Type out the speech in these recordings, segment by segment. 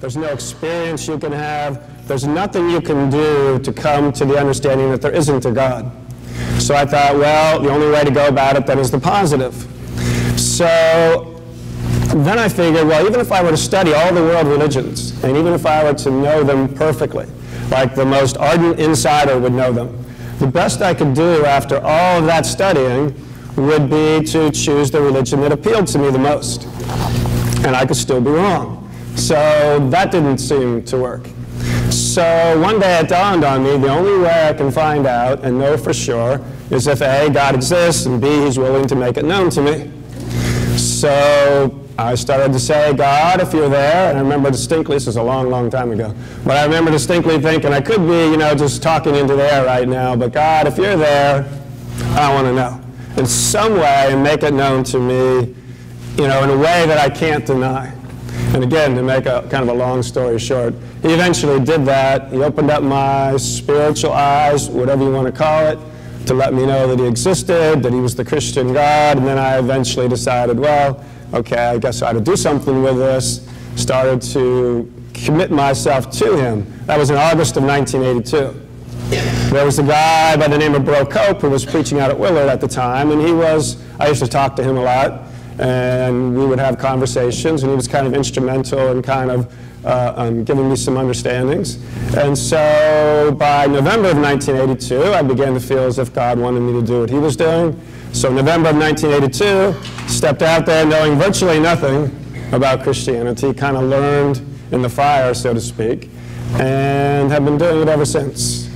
There's no experience you can have. There's nothing you can do to come to the understanding that there isn't a God. So I thought, well, the only way to go about it then is the positive. So then I figured, well, even if I were to study all the world religions, and even if I were to know them perfectly, like the most ardent insider would know them, the best I could do after all of that studying would be to choose the religion that appealed to me the most. And I could still be wrong. So that didn't seem to work. So one day it dawned on me the only way I can find out and know for sure is if A, God exists, and B, He's willing to make it known to me. So I started to say, God, if you're there, and I remember distinctly, this is a long, long time ago, but I remember distinctly thinking, I could be, you know, just talking into the air right now, but God, if you're there, I want to know. In some way, and make it known to me, you know, in a way that I can't deny. And again, to make a kind of a long story short, he eventually did that. He opened up my spiritual eyes, whatever you want to call it, to let me know that he existed, that he was the Christian God, and then I eventually decided, well, okay, I guess I ought to do something with this. Started to commit myself to him. That was in August of 1982. There was a guy by the name of Bro Cope who was preaching out at Willard at the time, and he was, I used to talk to him a lot, and we would have conversations, and he was kind of instrumental in kind of uh, um, giving me some understandings. And so by November of 1982, I began to feel as if God wanted me to do what he was doing. So November of 1982, stepped out there knowing virtually nothing about Christianity, kind of learned in the fire, so to speak, and have been doing it ever since.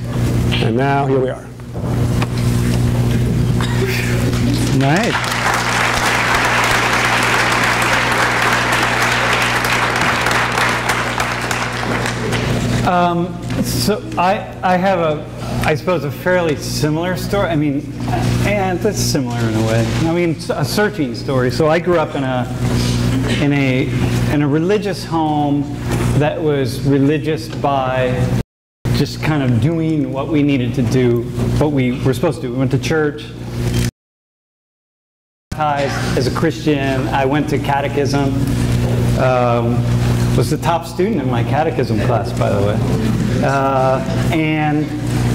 And now here we are. Nice. Um, so I, I have a I suppose, a fairly similar story. I mean, and that's similar in a way. I mean, a searching story. So I grew up in a in a in a religious home that was religious by just kind of doing what we needed to do, what we were supposed to do. We went to church. As a Christian, I went to catechism. Um, was the top student in my catechism class, by the way. Uh, and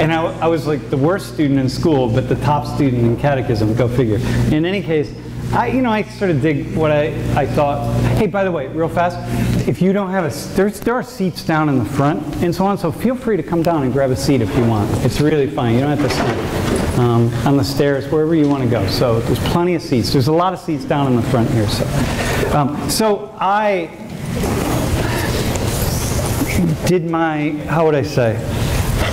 and I, I, was like the worst student in school, but the top student in catechism, go figure. In any case, I, you know, I sort of dig what I, I thought. Hey, by the way, real fast, if you don't have a, there's, there are seats down in the front and so on, so feel free to come down and grab a seat if you want. It's really fine. You don't have to stand um, on the stairs, wherever you want to go. So there's plenty of seats. There's a lot of seats down in the front here. So, um, so I did my, how would I say?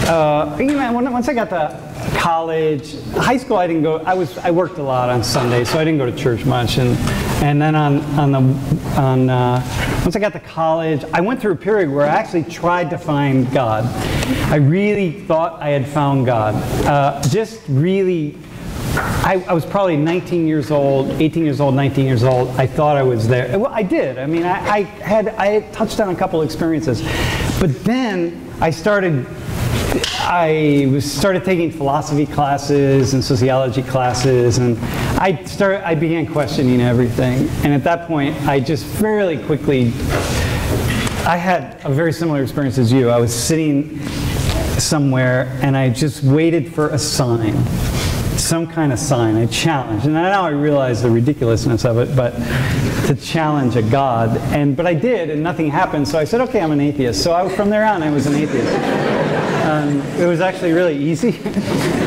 Uh, you know, once I got to college, high school, I didn't go. I was I worked a lot on Sundays, so I didn't go to church much. And and then on on the on uh, once I got to college, I went through a period where I actually tried to find God. I really thought I had found God. Uh, just really I, I, was probably 19 years old, 18 years old, 19 years old. I thought I was there. Well, I did. I mean, I, I had I had touched on a couple experiences, but then I started. I was started taking philosophy classes and sociology classes, and I started. I began questioning everything, and at that point, I just fairly quickly. I had a very similar experience as you. I was sitting somewhere, and I just waited for a sign some kind of sign, a challenge. And now I realize the ridiculousness of it, but to challenge a God. And but I did, and nothing happened. So I said, okay, I'm an atheist. So I, from there on, I was an atheist. Um, it was actually really easy.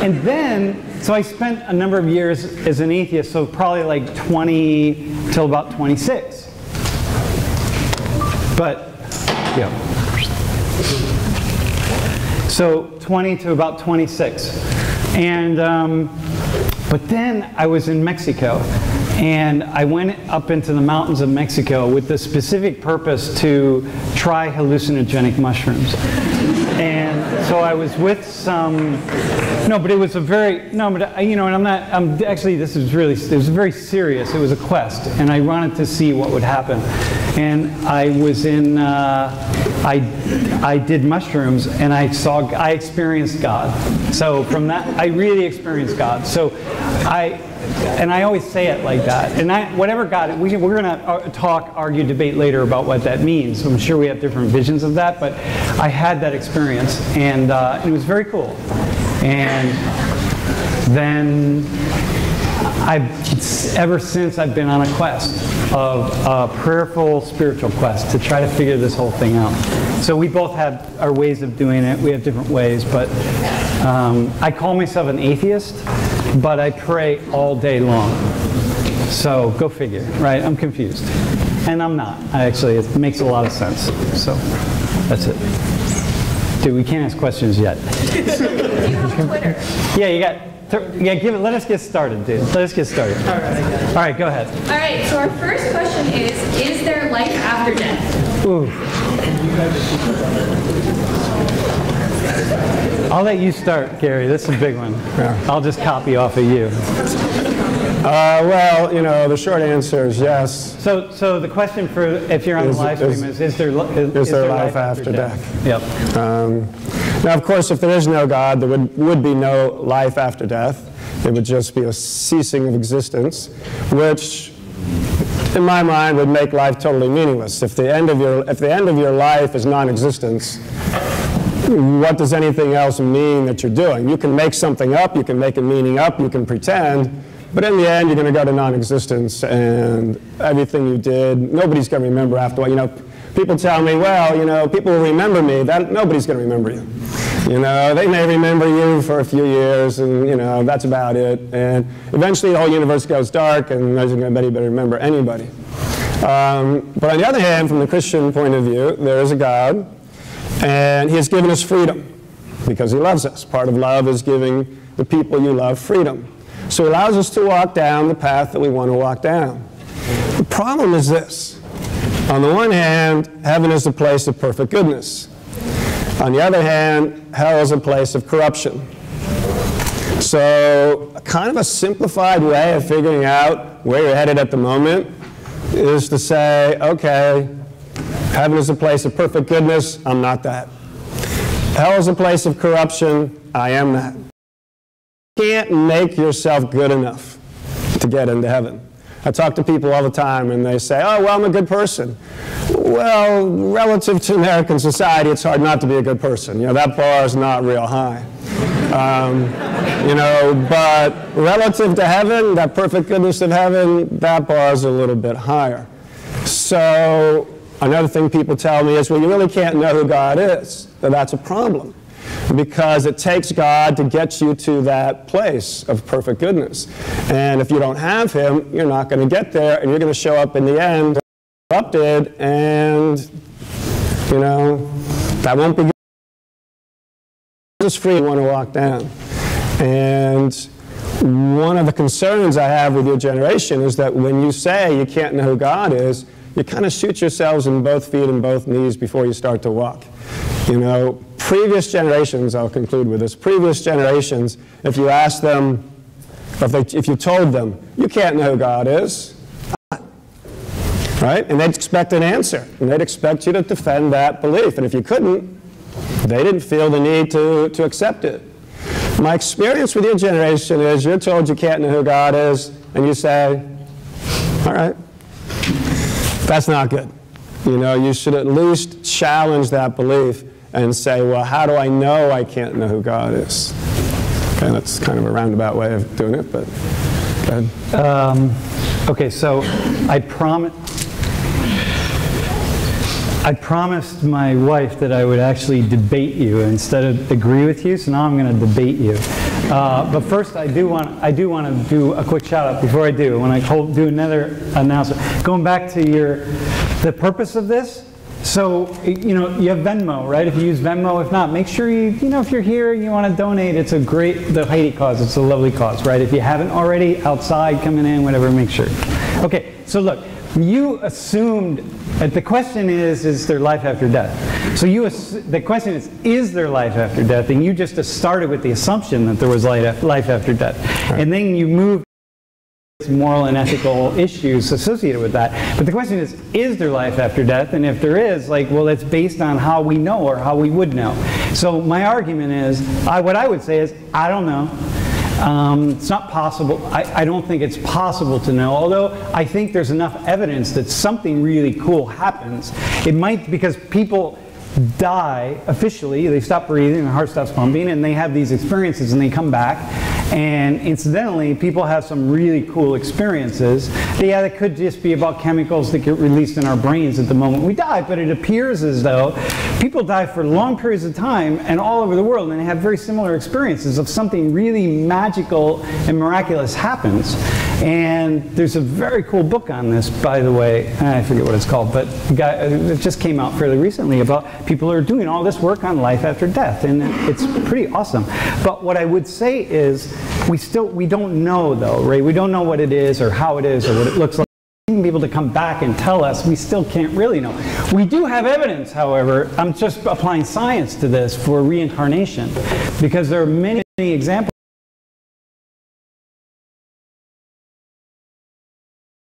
and then, so I spent a number of years as an atheist. So probably like 20 till about 26. But yeah. So 20 to about 26. And, um, but then I was in Mexico and I went up into the mountains of Mexico with the specific purpose to try hallucinogenic mushrooms. And so I was with some, no, but it was a very, no, but you know, and I'm not, I'm actually, this is really, it was very serious. It was a quest, and I wanted to see what would happen. And I was in, uh, I, I did mushrooms and I saw, I experienced God. So from that, I really experienced God. So I, and I always say it like that. And I, whatever God, we, we're going to talk, argue, debate later about what that means. I'm sure we have different visions of that, but I had that experience and uh, it was very cool. And then I've, ever since I've been on a quest of a prayerful spiritual quest to try to figure this whole thing out. So we both have our ways of doing it. We have different ways, but um, I call myself an atheist, but I pray all day long. So go figure, right? I'm confused. And I'm not. I actually, it makes a lot of sense. So that's it. Dude, we can't ask questions yet. You have Twitter. Yeah, you got. Yeah, give it. Let us get started, dude. Let us get started. All right. All right, go ahead. All right, so our first question is, is there life after death? Ooh. I'll let you start, Gary. This is a big one. I'll just copy off of you. Uh, well, you know, the short answer is yes. So, so the question for if you're on Is- the live stream is- is: Is there li- is, is there life after death? Yep. Um, now, of course, if there is no God, there would, would be no life after death. It would just be a ceasing of existence, which, in my mind, would make life totally meaningless. If the end of your, if the end of your life is non-existence, what does anything else mean that you're doing? You can make something up, you can make a meaning up, you can pretend, but in the end, you're going to go to non-existence, and everything you did, nobody's going to remember after all. You know, people tell me, well, you know, people will remember me. That nobody's going to remember you. You know, they may remember you for a few years, and you know, that's about it. And eventually, the whole universe goes dark, and there's anybody to remember anybody. Um, but on the other hand, from the Christian point of view, there is a God, and He has given us freedom because He loves us. Part of love is giving the people you love freedom. So He allows us to walk down the path that we want to walk down. The problem is this. On the one hand, heaven is a place of perfect goodness. On the other hand, hell is a place of corruption. So, kind of a simplified way of figuring out where you're headed at the moment is to say, okay, heaven is a place of perfect goodness, I'm not that. Hell is a place of corruption, I am that. You can't make yourself good enough to get into heaven. I talk to people all the time and they say, oh, well, I'm a good person. Well, relative to American society, it's hard not to be a good person. You know, that bar is not real high. Um, you know, but relative to heaven, that perfect goodness of heaven, that bar is a little bit higher. So another thing people tell me is, well, you really can't know who God is. So that's a problem because it takes God to get you to that place of perfect goodness. And if you don't have Him, you're not going to get there, and you're going to show up in the end corrupted, and you know that won't be good. Just free, you want to walk down. And one of the concerns I have with your generation is that when you say you can't know who God is, you kind of shoot yourselves in both feet and both knees before you start to walk. You know, previous generations, I'll conclude with this, previous generations, if you ask them, if, they, if you told them, you can't know who God is, right? And they'd expect an answer, and they'd expect you to defend that belief. And if you couldn't, they didn't feel the need to, to accept it. My experience with your generation is you're told you can't know who God is, and you say, all right, that's not good. You know, you should at least challenge that belief and say, well, how do I know I can't know who God is? Okay, that's kind of a roundabout way of doing it, but go ahead. Um, okay, so I promise. I promised my wife that I would actually debate you instead of agree with you, so now I'm going to debate you. Uh, but first, I do want I do want to do a quick shout out before I do. When I hold, do another announcement, going back to your the purpose of this. So you know you have Venmo, right? If you use Venmo, if not, make sure you you know if you're here and you want to donate, it's a great the Haiti cause. It's a lovely cause, right? If you haven't already, outside coming in, whatever, make sure. Okay, so look, you assumed. uh, The question is, is there life after death? So you, the question is, is there life after death? And you just started with the assumption that there was life life after death, and then you moved moral and ethical issues associated with that. But the question is, is there life after death? And if there is, like, well, it's based on how we know or how we would know. So my argument is, I, what I would say is, I don't know. Um, it's not possible. I, I, don't think it's possible to know, although I think there's enough evidence that something really cool happens. It might, because people die officially, they stop breathing, their heart stops pumping, and they have these experiences and they come back. And incidentally, people have some really cool experiences. Yeah, it could just be about chemicals that get released in our brains at the moment we die, but it appears as though people die for long periods of time and all over the world, and they have very similar experiences of something really magical and miraculous happens. And there's a very cool book on this, by the way. I forget what it's called, but uh, it just came out fairly recently about people who are doing all this work on life after death, and it's pretty awesome. But what I would say is, we still we don't know though, right? We don't know what it is or how it is or what it looks like. Even people to come back and tell us, we still can't really know. We do have evidence, however. I'm just applying science to this for reincarnation, because there are many, many examples.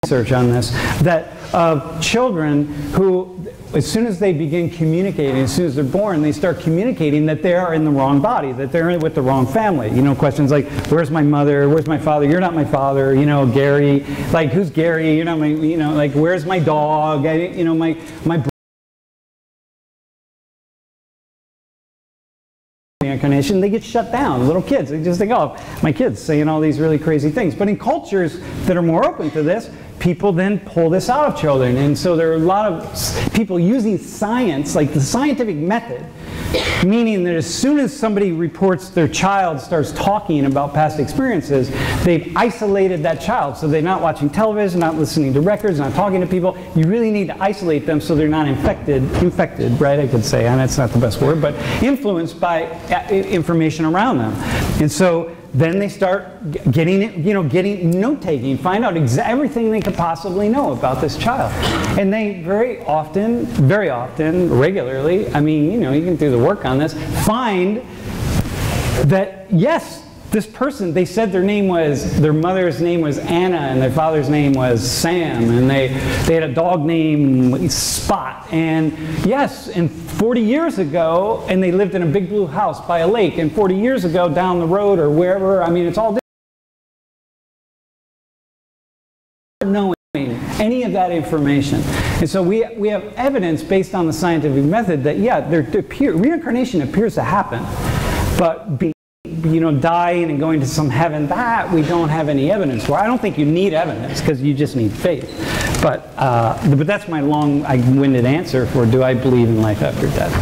Research on this that of children who as soon as they begin communicating, as soon as they're born, they start communicating that they are in the wrong body, that they're with the wrong family. You know, questions like, where's my mother? Where's my father? You're not my father. You know, Gary. Like, who's Gary? You're not my, you know, like, where's my dog? I, you know, my, my incarnation, they get shut down. Little kids, they just think, oh, my kid's saying all these really crazy things. But in cultures that are more open to this, people then pull this out of children. And so there are a lot of people using science, like the scientific method, meaning that as soon as somebody reports their child starts talking about past experiences, they've isolated that child. So they're not watching television, not listening to records, not talking to people. You really need to isolate them so they're not infected, infected, right, I could say, and that's not the best word, but influenced by uh, information around them. And so then they start getting, you know, getting note-taking, find out everything they could possibly know about this child. And they very often, very often, regularly, I mean, you know, you can do the work on this, find that, yes, this person, they said their name was, their mother's name was Anna and their father's name was Sam and they, they had a dog named Spot. And yes, and 40 years ago, and they lived in a big blue house by a lake, and 40 years ago down the road or wherever, I mean, it's all different. knowing any of that information. And so we, we have evidence based on the scientific method that, yeah, there appear, reincarnation appears to happen. But be, you know, dying and going to some heaven, that we don't have any evidence for. I don't think you need evidence because you just need faith. But, uh, but that's my long-winded answer for do I believe in life after death?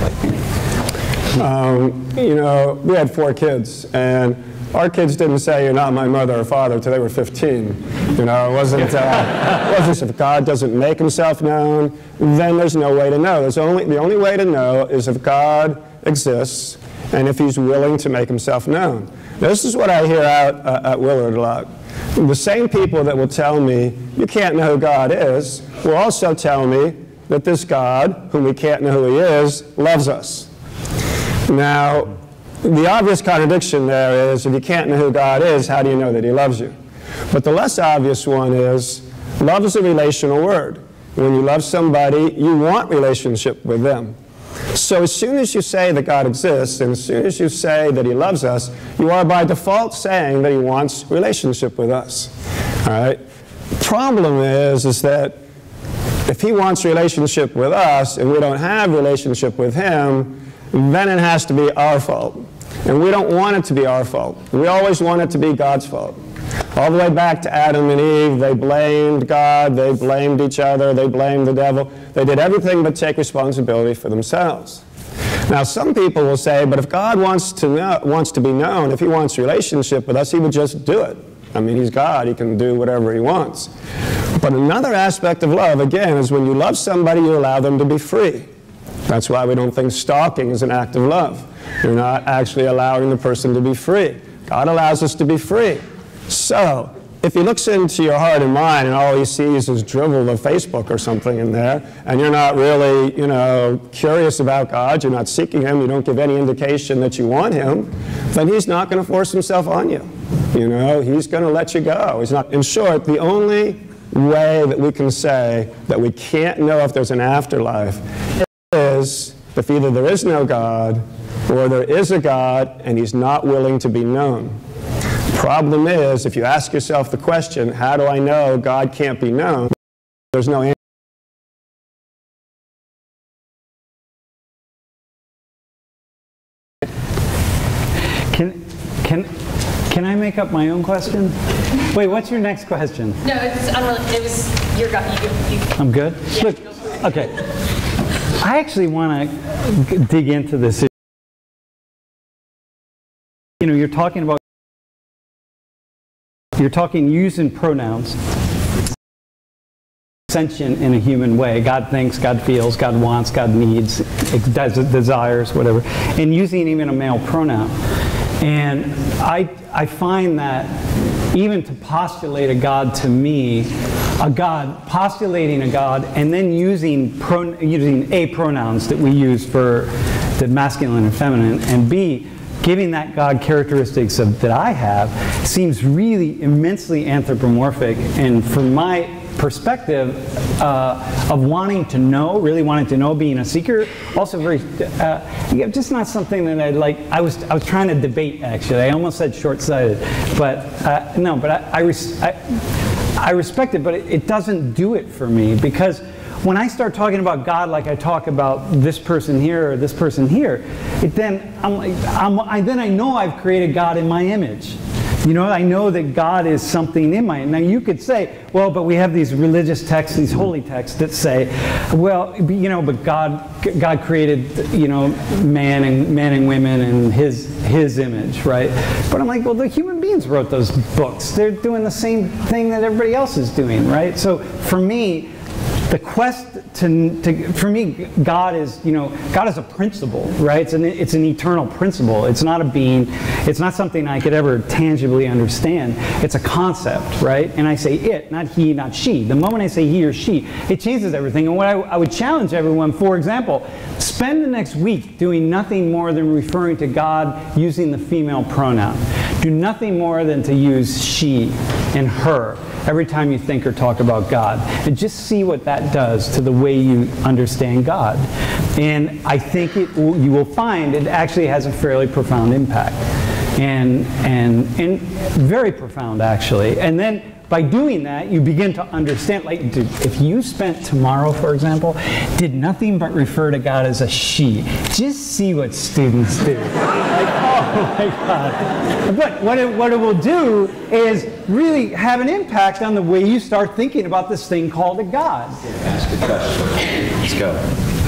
Um, you know, we had four kids, and our kids didn't say, you're not my mother or father until they were 15. You know, it wasn't, uh, it wasn't if God doesn't make himself known, then there's no way to know. There's only, the only way to know is if God exists and if he's willing to make himself known. This is what I hear out uh, at Willard a lot. The same people that will tell me you can't know who God is will also tell me that this God, whom we can't know who he is, loves us. Now, the obvious contradiction there is if you can't know who God is, how do you know that he loves you? But the less obvious one is love is a relational word. When you love somebody, you want relationship with them. So as soon as you say that God exists, and as soon as you say that he loves us, you are by default saying that he wants relationship with us. All right? Problem is, is that if he wants relationship with us and we don't have relationship with him, then it has to be our fault. And we don't want it to be our fault. We always want it to be God's fault. All the way back to Adam and Eve, they blamed God, they blamed each other, they blamed the devil. They did everything but take responsibility for themselves. Now, some people will say, but if God wants to, know, wants to be known, if he wants relationship with us, he would just do it. I mean, he's God, he can do whatever he wants. But another aspect of love, again, is when you love somebody, you allow them to be free. That's why we don't think stalking is an act of love. You're not actually allowing the person to be free. God allows us to be free. So, if he looks into your heart and mind and all he sees is drivel of Facebook or something in there, and you're not really, you know, curious about God, you're not seeking him, you don't give any indication that you want him, then he's not going to force himself on you. You know, he's going to let you go. He's not. In short, the only way that we can say that we can't know if there's an afterlife is if either there is no God or there is a God and he's not willing to be known. Problem is, if you ask yourself the question, how do I know God can't be known? There's no answer. Can, can, can I make up my own question? Wait, what's your next question? No, it's unrelated. It was your gut. You, you, I'm good? Look, okay. I actually want to dig into this. You know, you're talking about, you're talking using pronouns, sentient in a human way. God thinks, God feels, God wants, God needs, desires, whatever, and using even a male pronoun. And I, I find that even to postulate a God to me, a God, postulating a God, and then using, pro, using A pronouns that we use for the masculine and feminine, and B, giving that God characteristics of, that I have, seems really immensely anthropomorphic. And from my perspective uh, of wanting to know, really wanting to know, being a seeker, also very, uh, yeah, just not something that I like. I was, I was trying to debate actually. I almost said short-sighted, but uh, no, but I, I, res I, I, respect it, but it, it doesn't do it for me because when I start talking about God like I talk about this person here or this person here, it then I'm I'm, I, then I know I've created God in my image. You know, I know that God is something in my. Now you could say, well, but we have these religious texts, these holy texts that say, well, you know, but God, God created, you know, man and men and women in His His image, right? But I'm like, well, the human beings wrote those books. They're doing the same thing that everybody else is doing, right? So for me, the quest to, to, for me god is you know god is a principle right? It's an, it's an eternal principle. It's not a being it's not something i could ever tangibly understand. It's a concept right? And i say it not he not she. The moment i say he or she it changes everything. And what i, I would challenge everyone for example spend the next week doing nothing more than referring to god using the female pronoun do nothing more than to use she and her every time you think or talk about God. And just see what that does to the way you understand God. And I think it you will find it actually has a fairly profound impact. And, and, and very profound, actually. And then by doing that, you begin to understand. Like, if you spent tomorrow, for example, did nothing but refer to God as a she, just see what students do. oh my God. But what it, what it will do is really have an impact on the way you start thinking about this thing called a God. Ask a question. Let's go.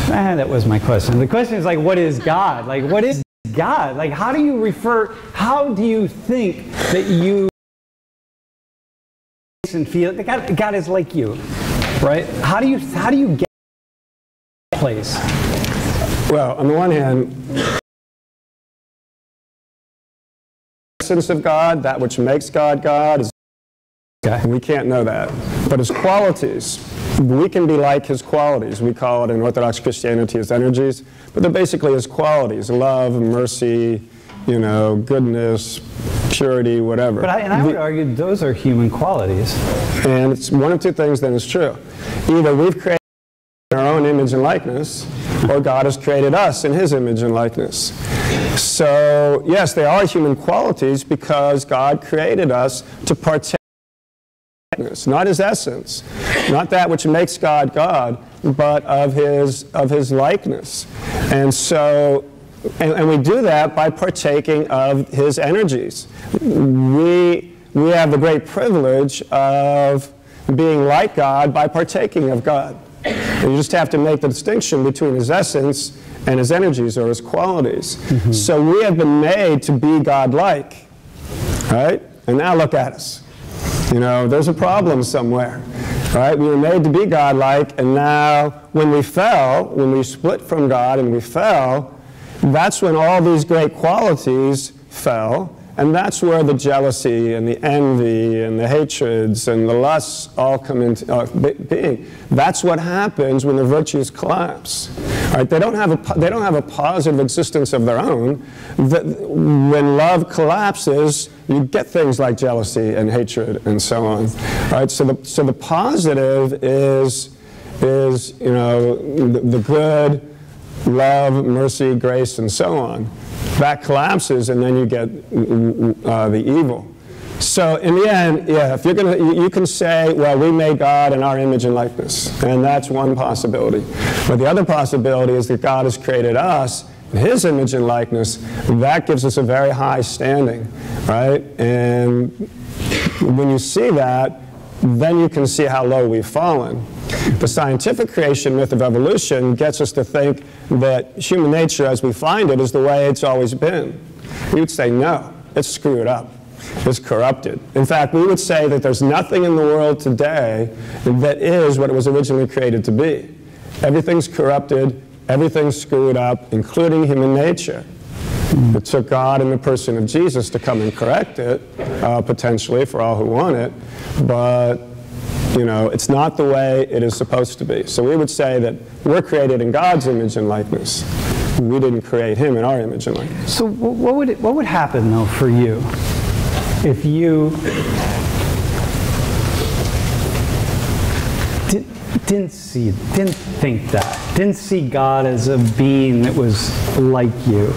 Ah, that was my question. The question is like, what is God? Like, what is God? Like, how do you refer, how do you think that you and feel God, God is like you, right? How do you how do you get that place? Well, on the one hand, essence of God, that which makes God God, is Okay. we can't know that. But his qualities, we can be like his qualities. We call it in Orthodox Christianity his energies, but they're basically his qualities: love, mercy, you know, goodness, purity, whatever. But I, and I would argue those are human qualities. And it's one of two things then is true. Either we've created image and likeness, or God has created us in his image and likeness. So, yes, they are human qualities because God created us to partake not his essence, not that which makes God God, but of his, of his likeness. And so, and, and we do that by partaking of his energies. We, we have the great privilege of being like God by partaking of God. And you just have to make the distinction between his essence and his energies or his qualities. Mm-hmm. So we have been made to be God-like, right? And now look at us. You know, there's a problem somewhere, right? We were made to be God-like, and now when we fell, when we split from God and we fell, that's when all these great qualities fell, And that's where the jealousy and the envy and the hatreds and the lusts all come into uh, being. That's what happens when the virtues collapse. Right? They don't have a they don't have a positive existence of their own. The, when love collapses, you get things like jealousy and hatred and so on. Right? So the so the positive is is you know the, the good, love, mercy, grace, and so on that collapses and then you get uh, the evil. So in the end, yeah, if you're gonna, you can say, well, we made God in our image and likeness, and that's one possibility. But the other possibility is that God has created us in His image and likeness. That gives us a very high standing, right? And when you see that, then you can see how low we've fallen. The scientific creation myth of evolution gets us to think that human nature as we find it is the way it's always been. We would say no, it's screwed up. It's corrupted. In fact, we would say that there's nothing in the world today that is what it was originally created to be. Everything's corrupted, everything's screwed up, including human nature. It took God in the person of Jesus to come and correct it, uh, potentially, for all who want it, but you know, it's not the way it is supposed to be. So we would say that we're created in God's image and likeness. We didn't create him in our image and likeness. So what would, it, what would happen, though, for you if you did, didn't see, didn't think that, didn't see God as a being that was like you?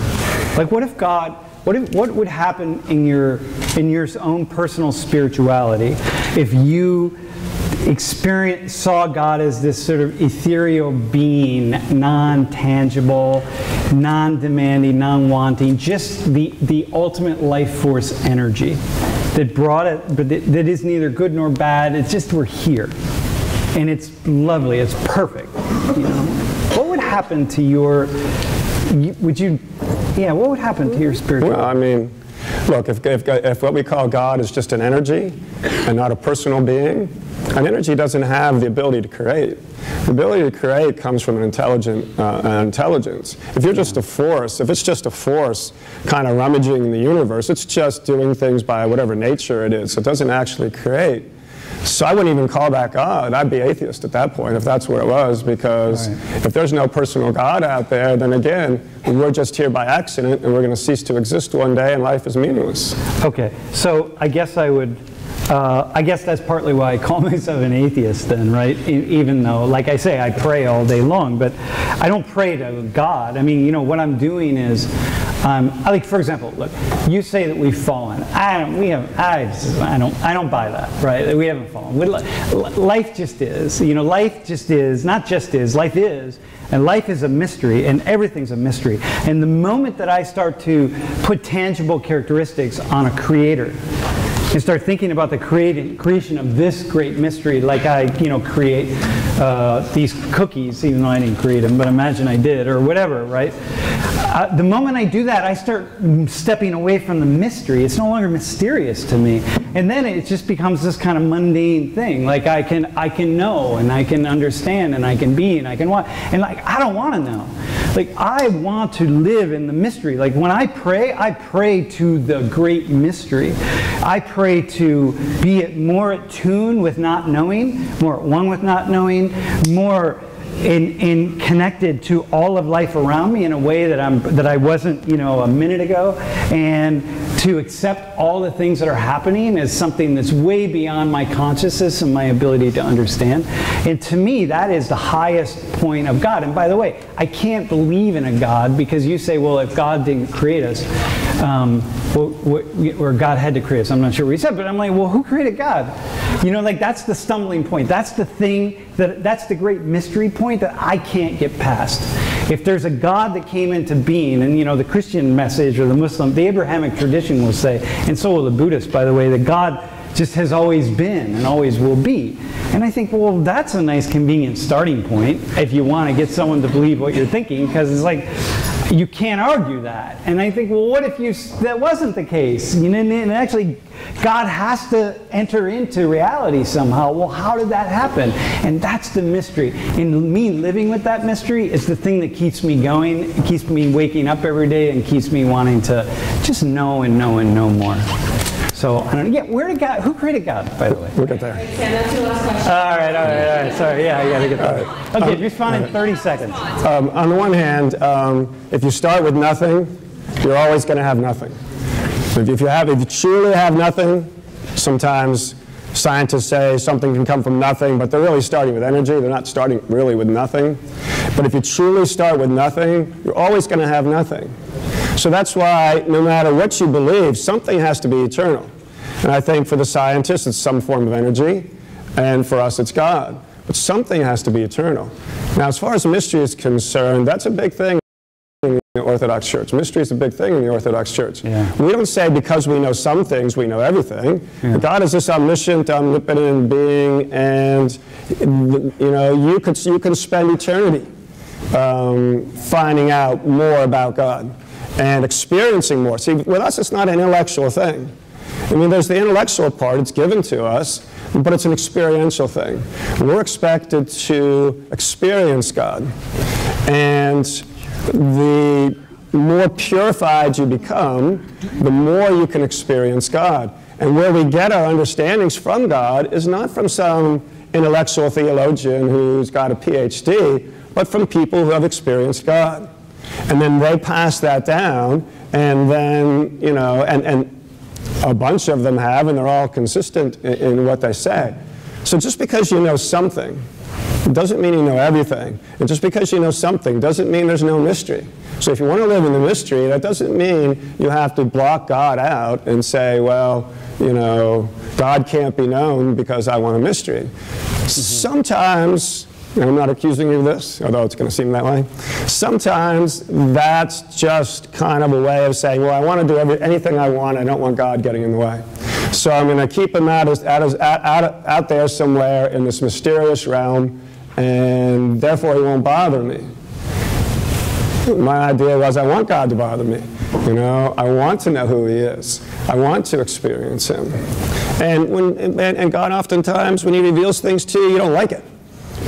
Like, what if God, what, if, what would happen in your, in your own personal spirituality if you experience, saw God as this sort of ethereal being, non-tangible, non-demanding, non-wanting, just the, the ultimate life force energy that brought it, but that, that is neither good nor bad. It's just we're here. And it's lovely, it's perfect. You know? What would happen to your, would you, yeah, what would happen to your spiritual? Well, I mean, look, if, if, if what we call God is just an energy and not a personal being, an energy doesn't have the ability to create. The ability to create comes from an intelligent uh, an intelligence. If you're just a force, if it's just a force kind of rummaging in the universe, it's just doing things by whatever nature it is. It doesn't actually create. So I wouldn't even call that God. I'd be atheist at that point if that's where it was, because right. if there's no personal God out there, then again, we're just here by accident and we're going to cease to exist one day and life is meaningless. Okay, so I guess I would uh, I guess that's partly why I call myself an atheist then, right? E even though, like I say, I pray all day long, but I don't pray to God. I mean, you know, what I'm doing is, um, like for example, look, you say that we've fallen. I don't, we have, I, just, I don't, I don't buy that, right? We haven't fallen. We, life just is, you know, life just is, not just is, life is, and life is a mystery, and everything's a mystery. And the moment that I start to put tangible characteristics on a creator, and start thinking about the creating, creation of this great mystery like I, you know, create uh, these cookies, even though I didn't create them, but imagine I did, or whatever, right? Uh, the moment I do that, I start stepping away from the mystery. It's no longer mysterious to me. And then it just becomes this kind of mundane thing. Like I can, I can know, and I can understand, and I can be, and I can want. And like, I don't want to know. Like, I want to live in the mystery. Like, when I pray, I pray to the great mystery. I pray to be more at tune with not knowing, more at one with not knowing, more in, in connected to all of life around me in a way that I'm that I wasn't, you know, a minute ago, and to accept all the things that are happening as something that's way beyond my consciousness and my ability to understand. And to me, that is the highest point of God. And by the way, I can't believe in a God because you say, well, if God didn't create us, um, or God had to create us. I'm not sure what he said, but I'm like, well, who created God? You know, like that's the stumbling point. That's the thing that that's the great mystery point that I can't get past. If there's a God that came into being, and you know, the Christian message or the Muslim, the Abrahamic tradition will say, and so will the Buddhist, by the way, that God just has always been and always will be. And I think, well, that's a nice convenient starting point if you want to get someone to believe what you're thinking, because it's like, you can't argue that. And I think, well, what if you that wasn't the case? You know, and actually, God has to enter into reality somehow. Well, how did that happen? And that's the mystery. And me living with that mystery is the thing that keeps me going, keeps me waking up every day, and keeps me wanting to just know and know and know more. So I don't know. Yeah, where did God? Who created God, by the way? Look at there. Sam, that's your last question. All right, all right, all right. Sorry, yeah, I gotta get that. Okay, respond in 30 seconds. Um, on the one hand, um, if you start with nothing, you're always going to have nothing. If, if you have, if you truly have nothing, sometimes scientists say something can come from nothing, but they're really starting with energy. They're not starting really with nothing. But if you truly start with nothing, you're always going to have nothing. So that's why no matter what you believe, something has to be eternal. And I think for the scientists, it's some form of energy, and for us, it's God. But something has to be eternal. Now, as far as mystery is concerned, that's a big thing in the Orthodox Church. Mystery is a big thing in the Orthodox Church. Yeah. We don't say because we know some things, we know everything. God is this omniscient, omnipotent being, and you know you could you can spend eternity um, finding out more about God and experiencing more. See, with us, it's not an intellectual thing. I mean, there's the intellectual part; it's given to us, but it's an experiential thing. We're expected to experience God, and the more purified you become, the more you can experience God. And where we get our understandings from God is not from some intellectual theologian who's got a PhD, but from people who have experienced God. And then they pass that down, and then, you know, and, and a bunch of them have, and they're all consistent in, in what they say. So just because you know something, doesn't mean you know everything. And just because you know something doesn't mean there's no mystery. So if you want to live in the mystery, that doesn't mean you have to block God out and say, well, you know, God can't be known because I want a mystery. Mm-hmm. Sometimes, and I'm not accusing you of this, although it's going to seem that way, sometimes that's just kind of a way of saying, well, I want to do every, anything I want, I don't want God getting in the way. So I'm going to keep him out, out, out, out, out there somewhere in this mysterious realm, and therefore he won't bother me. My idea was I want God to bother me. You know, I want to know who He is. I want to experience Him. And when and, and God oftentimes, when He reveals things to you, you don't like it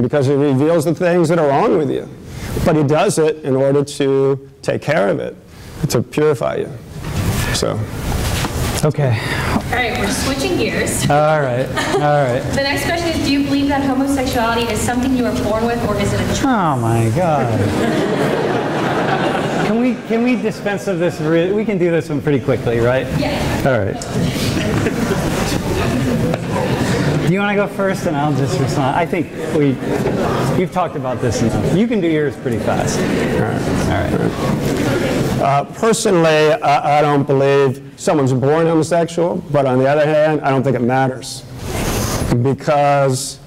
because He reveals the things that are wrong with you. But He does it in order to take care of it, to purify you. So. Okay, All right, we're switching gears. all right, all right. The next question is, do you believe that homosexuality is something you are born with or is it a choice? Oh my God. Can we, can we dispense of this, we can do this one pretty quickly, right? Yes. All right. Do you want to go first and I'll just respond? I think we, you've talked about this enough. You can do yours pretty fast. All right. Uh, personally, I, I don't believe someone's born homosexual, but on the other hand, I don't think it matters. Because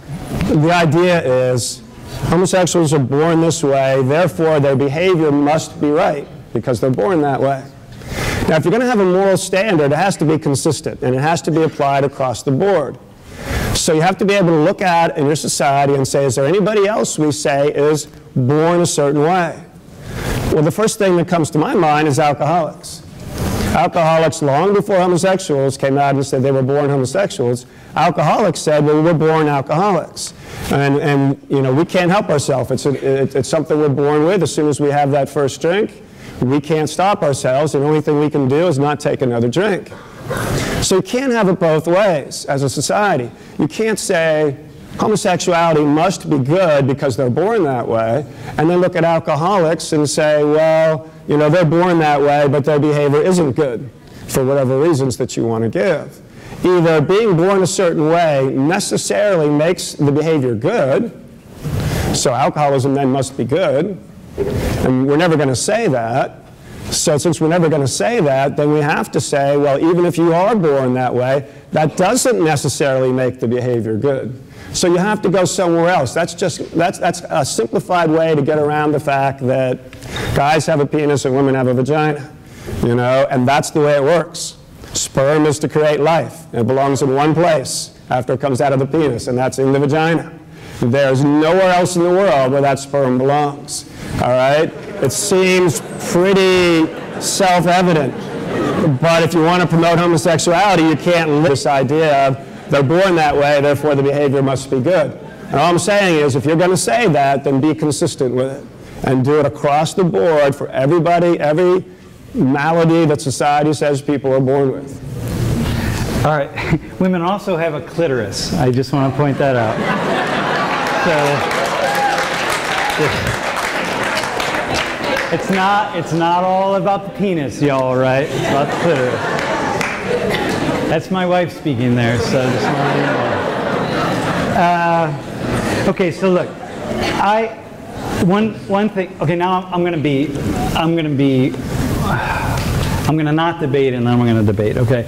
the idea is homosexuals are born this way, therefore their behavior must be right, because they're born that way. Now, if you're going to have a moral standard, it has to be consistent, and it has to be applied across the board. So you have to be able to look at in your society and say, is there anybody else we say is born a certain way? Well, the first thing that comes to my mind is alcoholics. Alcoholics, long before homosexuals came out and said they were born homosexuals, alcoholics said, well, we were born alcoholics. And, and you know, we can't help ourselves. It's, it, it's something we're born with. As soon as we have that first drink, we can't stop ourselves. The only thing we can do is not take another drink. So you can't have it both ways as a society. You can't say homosexuality must be good because they're born that way, and then look at alcoholics and say, well, you know, they're born that way, but their behavior isn't good for whatever reasons that you want to give. Either being born a certain way necessarily makes the behavior good, so alcoholism then must be good, and we're never going to say that. So since we're never going to say that, then we have to say, well, even if you are born that way, that doesn't necessarily make the behavior good. So you have to go somewhere else. That's just that's that's a simplified way to get around the fact that guys have a penis and women have a vagina. You know, and that's the way it works. Sperm is to create life. It belongs in one place after it comes out of the penis, and that's in the vagina. There's nowhere else in the world where that sperm belongs. All right? It seems pretty self-evident. But if you want to promote homosexuality, you can't live this idea of they're born that way, therefore the behavior must be good. And all I'm saying is, if you're going to say that, then be consistent with it and do it across the board for everybody, every malady that society says people are born with. All right. Women also have a clitoris. I just want to point that out. So, it's not, it's not all about the penis, y'all, right? It's about the clitoris. That's my wife speaking there, so just want. Uh, okay, so look, I, one, one thing, okay, now I'm, I'm going to be, I'm going to be, I'm going to not debate and then I'm going to debate, okay?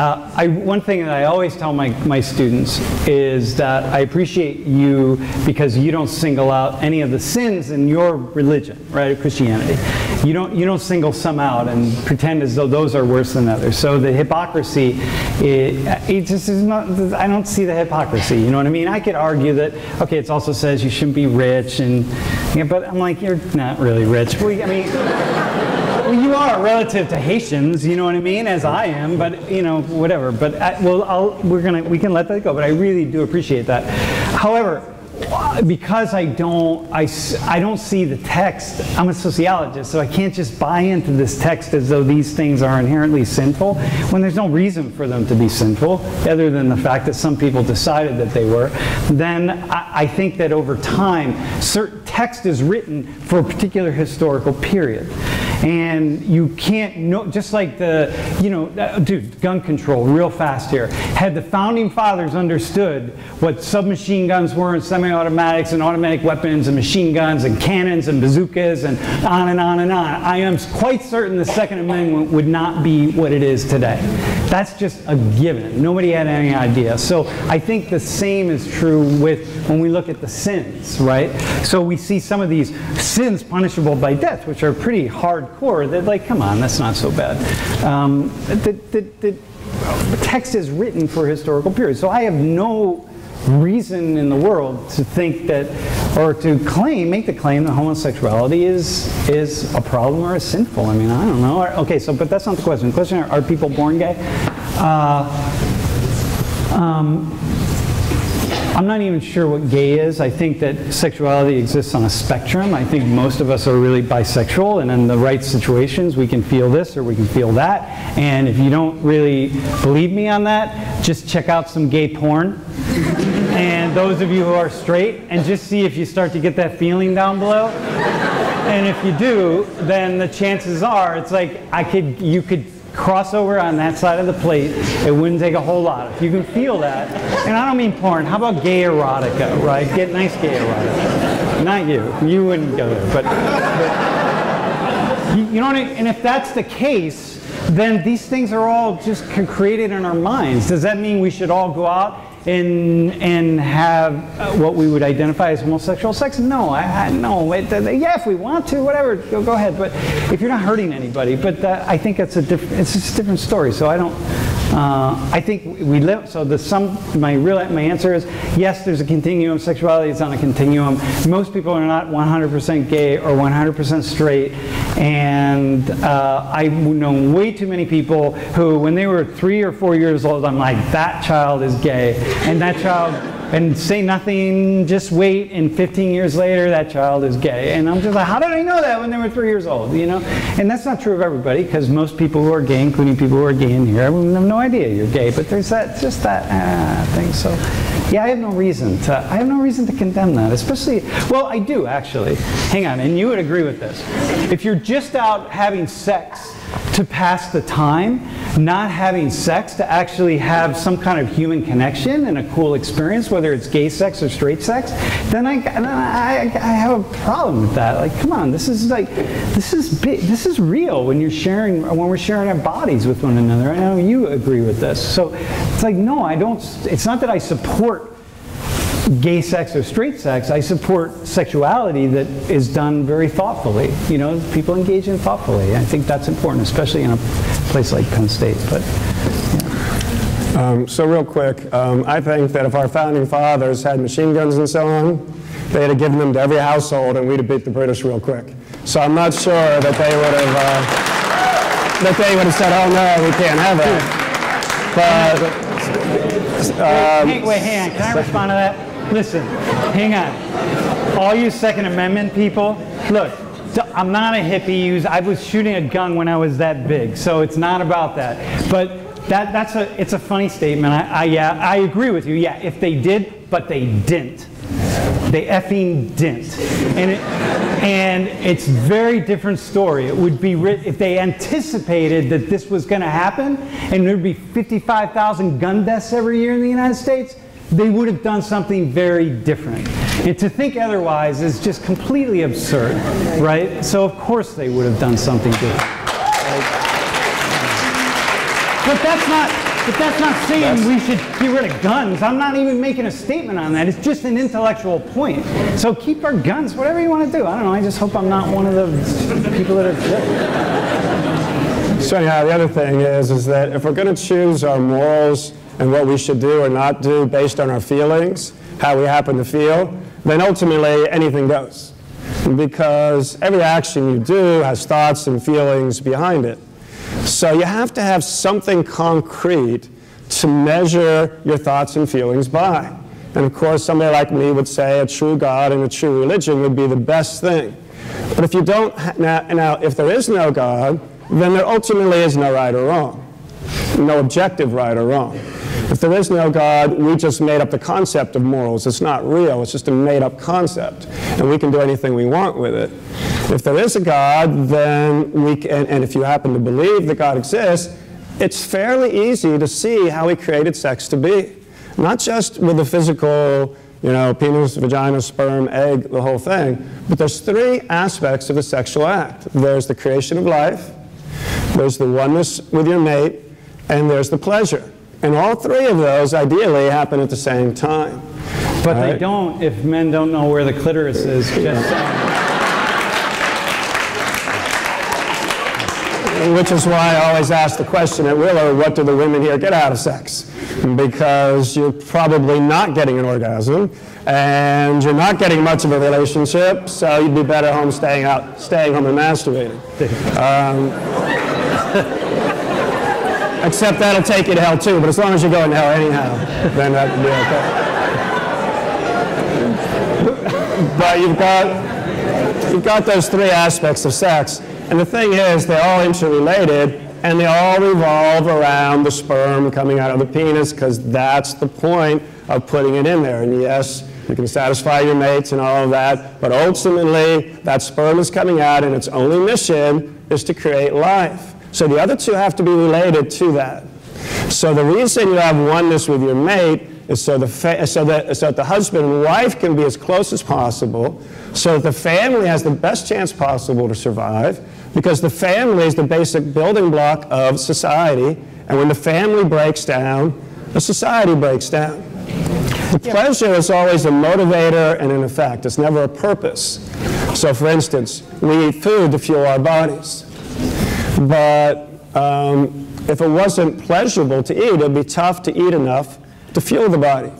Uh, I, one thing that I always tell my, my students is that I appreciate you because you don't single out any of the sins in your religion, right, Christianity. You don't, you don't single some out and pretend as though those are worse than others. So the hypocrisy, it, it just is not, I don't see the hypocrisy, you know what I mean? I could argue that, okay, it also says you shouldn't be rich and, yeah, but I'm like, you're not really rich. I mean, well, you are relative to Haitians, you know what I mean, as I am, but you know, whatever. But I, well, I'll, we're gonna we can let that go. But I really do appreciate that. However, because I don't, I, I don't see the text, I'm a sociologist, so I can't just buy into this text as though these things are inherently sinful when there's no reason for them to be sinful, other than the fact that some people decided that they were. Then I, I think that over time, certain text is written for a particular historical period and you can't know just like the you know uh, dude gun control real fast here. Had the founding fathers understood what submachine guns were and semi-automatics and automatic weapons and machine guns and cannons and bazookas and on and on and on i am quite certain the second amendment would not be what it is today. That's just a given. Nobody had any idea. So i think the same is true with when we look at the sins right? So we see some of these sins punishable by death which are pretty hard hardcore that like, come on, that's not so bad. Um, the, the, the, text is written for historical periods, so I have no reason in the world to think that or to claim make the claim that homosexuality is is a problem or is sinful. I mean i don't know. Okay so but that's not the question. The question are, are people born gay? Uh, um, I'm not even sure what gay is. I think that sexuality exists on a spectrum. I think most of us are really bisexual, and in the right situations, we can feel this or we can feel that. And if you don't really believe me on that, just check out some gay porn. and those of you who are straight, and just see if you start to get that feeling down below. and if you do, then the chances are it's like I could, you could crossover on that side of the plate, it wouldn't take a whole lot. If you can feel that, and I don't mean porn, how about gay erotica, right? Get nice gay erotica. Not you, you wouldn't go there, but, but you, you know? And if that's the case, then these things are all just created in our minds. Does that mean we should all go out and and have uh, what we would identify as homosexual sex? No, I, I no. It, uh, yeah, if we want to, whatever, go, go ahead. But if you're not hurting anybody, but uh, I think it's a. It's just a different story. So I don't. Uh, I think we live. So the some my real my answer is yes. There's a continuum. Sexuality is on a continuum. Most people are not 100% gay or 100% straight, and uh, I know way too many people who, when they were three or four years old, I'm like, that child is gay, and that child and say nothing, just wait, and 15 years later, that child is gay. And I'm just like, how did I know that when they were three years old, you know? And that's not true of everybody, because most people who are gay, including people who are gay in here, I have no idea you're gay, but there's that, just that uh, thing. So, yeah, I have no reason to, I have no reason to condemn that, especially, well, I do, actually. Hang on, and you would agree with this. If you're just out having sex, to pass the time, not having sex to actually have some kind of human connection and a cool experience, whether it's gay sex or straight sex, then I, then I, I have a problem with that. Like, come on, this is like, this is this is real when you're sharing, when we're sharing our bodies with one another. I know you agree with this. So it's like, no, I don't, it's not that I support gay sex or straight sex. I support sexuality that is done very thoughtfully. You know, people engage in thoughtfully. I think that's important, especially in a place like Penn State. But yeah. um, so real quick, um, I think that if our founding fathers had machine guns and so on, they'd have given them to every household, and we'd have beat the British real quick. So I'm not sure that they would have uh, that they would have said, "Oh no, we can't have that." But um, Hey, wait, hang on. Can I respond to that? Listen, hang on. All you Second Amendment people, look, I'm not a hippie. I was shooting a gun when I was that big, so it's not about that. But that, that's a, it's a funny statement. I, I, yeah, I agree with you. Yeah, if they did, but they didn't. They effing didn't. And, it, and it's very different story. It would be if they anticipated that this was going to happen and there'd be 55,000 gun deaths every year in the United States, they would have done something very different. And to think otherwise is just completely absurd, right? So of course they would have done something different. But that's not. But that's not saying we should get rid of guns. I'm not even making a statement on that. It's just an intellectual point. So keep our guns, whatever you want to do. I don't know. I just hope I'm not one of the people that are. So anyhow, the other thing is, is that if we're going to choose our morals and what we should do or not do based on our feelings, how we happen to feel, then ultimately anything goes. Because every action you do has thoughts and feelings behind it. So you have to have something concrete to measure your thoughts and feelings by. And of course, somebody like me would say a true God and a true religion would be the best thing. But if you don't, now, now if there is no God, then there ultimately is no right or wrong, no objective right or wrong. If there is no God, we just made up the concept of morals. It's not real, it's just a made up concept. And we can do anything we want with it. If there is a God, then we can, and if you happen to believe that God exists, it's fairly easy to see how He created sex to be. Not just with the physical, you know, penis, vagina, sperm, egg, the whole thing, but there's three aspects of the sexual act there's the creation of life, there's the oneness with your mate, and there's the pleasure. And all three of those ideally happen at the same time. But they don't if men don't know where the clitoris is. Just. Which is why I always ask the question at Willard, what do the women here get out of sex? Because you're probably not getting an orgasm, and you're not getting much of a relationship, so you'd be better home staying out, staying home and masturbating. Um, except that'll take you to hell too, but as long as you're going to hell anyhow, then that would be okay. But you've got you've got those three aspects of sex. And the thing is, they're all interrelated, and they all revolve around the sperm coming out of the penis, because that's the point of putting it in there. And yes, you can satisfy your mates and all of that, but ultimately, that sperm is coming out, and its only mission is to create life. So the other two have to be related to that. So the reason you have oneness with your mate is so, the fa- so, that, so that the husband and wife can be as close as possible, so that the family has the best chance possible to survive, because the family is the basic building block of society, and when the family breaks down, the society breaks down. The pleasure is always a motivator and an effect. It's never a purpose. So, for instance, we eat food to fuel our bodies. But um, if it wasn't pleasurable to eat, it would be tough to eat enough to fuel the body.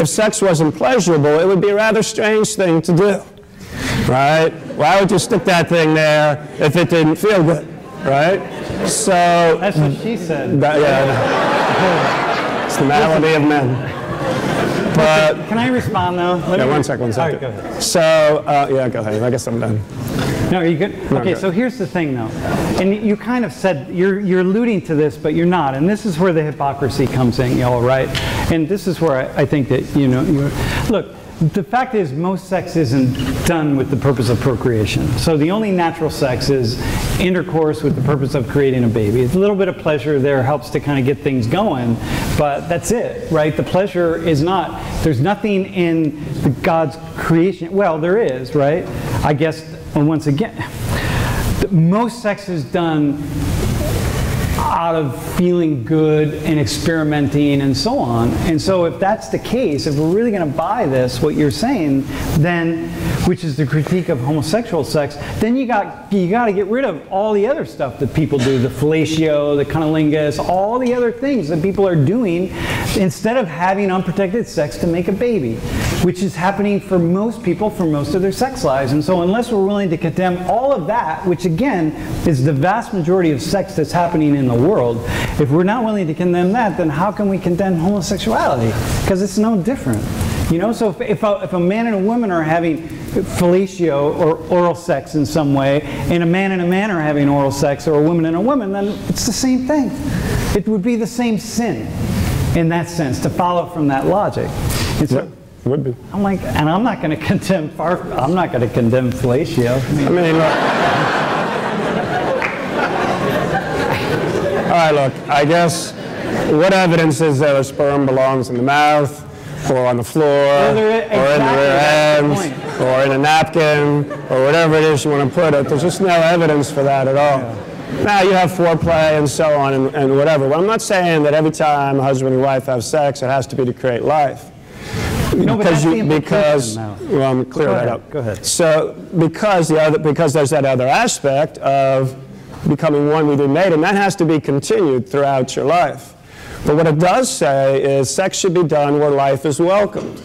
If sex wasn't pleasurable, it would be a rather strange thing to do, right? Why would you stick that thing there if it didn't feel good, right? So, That's what she said. that, yeah, it's the malady of men. But Can I respond though? Let yeah, me- one second, one All right, second. go ahead. So, uh, yeah, go ahead. I guess I'm done. No, are you good? Okay, good. so here's the thing though. And you kind of said, you're, you're alluding to this, but you're not. And this is where the hypocrisy comes in, y'all, right? And this is where I, I think that, you know, you look, the fact is most sex isn't done with the purpose of procreation. So the only natural sex is intercourse with the purpose of creating a baby. It's a little bit of pleasure there helps to kind of get things going, but that's it, right? The pleasure is not, there's nothing in the God's creation. Well, there is, right? I guess, once again, most sex is done out of feeling good and experimenting and so on. And so if that's the case, if we're really going to buy this, what you're saying, then, which is the critique of homosexual sex, then you got you got to get rid of all the other stuff that people do, the fellatio, the cunnilingus, all the other things that people are doing instead of having unprotected sex to make a baby, which is happening for most people for most of their sex lives. And so unless we're willing to condemn all of that, which again is the vast majority of sex that's happening in the world, if we're not willing to condemn that, then how can we condemn homosexuality? Because it's no different. You know, so if, if, a, if a man and a woman are having fellatio or oral sex in some way, and a man and a man are having oral sex, or a woman and a woman, then it's the same thing. It would be the same sin in that sense to follow from that logic. And so, would be. I'm like, and I'm not going to condemn far. I'm not going to condemn fellatio. I mean, I mean, look. All right, look, I guess, what evidence is there a sperm belongs in the mouth, or on the floor, there is- or in the exactly, rear that's the or in a napkin, or whatever it is you want to put it? There's just no evidence for that at all. Now, you have foreplay and so on and, and whatever. Well, I'm not saying that every time a husband and wife have sex, it has to be to create life. No, but because you, because now. well, I'm clear Go that ahead, up. go ahead. So because the other because there's that other aspect of becoming one with your mate, and that has to be continued throughout your life. But what it does say is sex should be done where life is welcomed.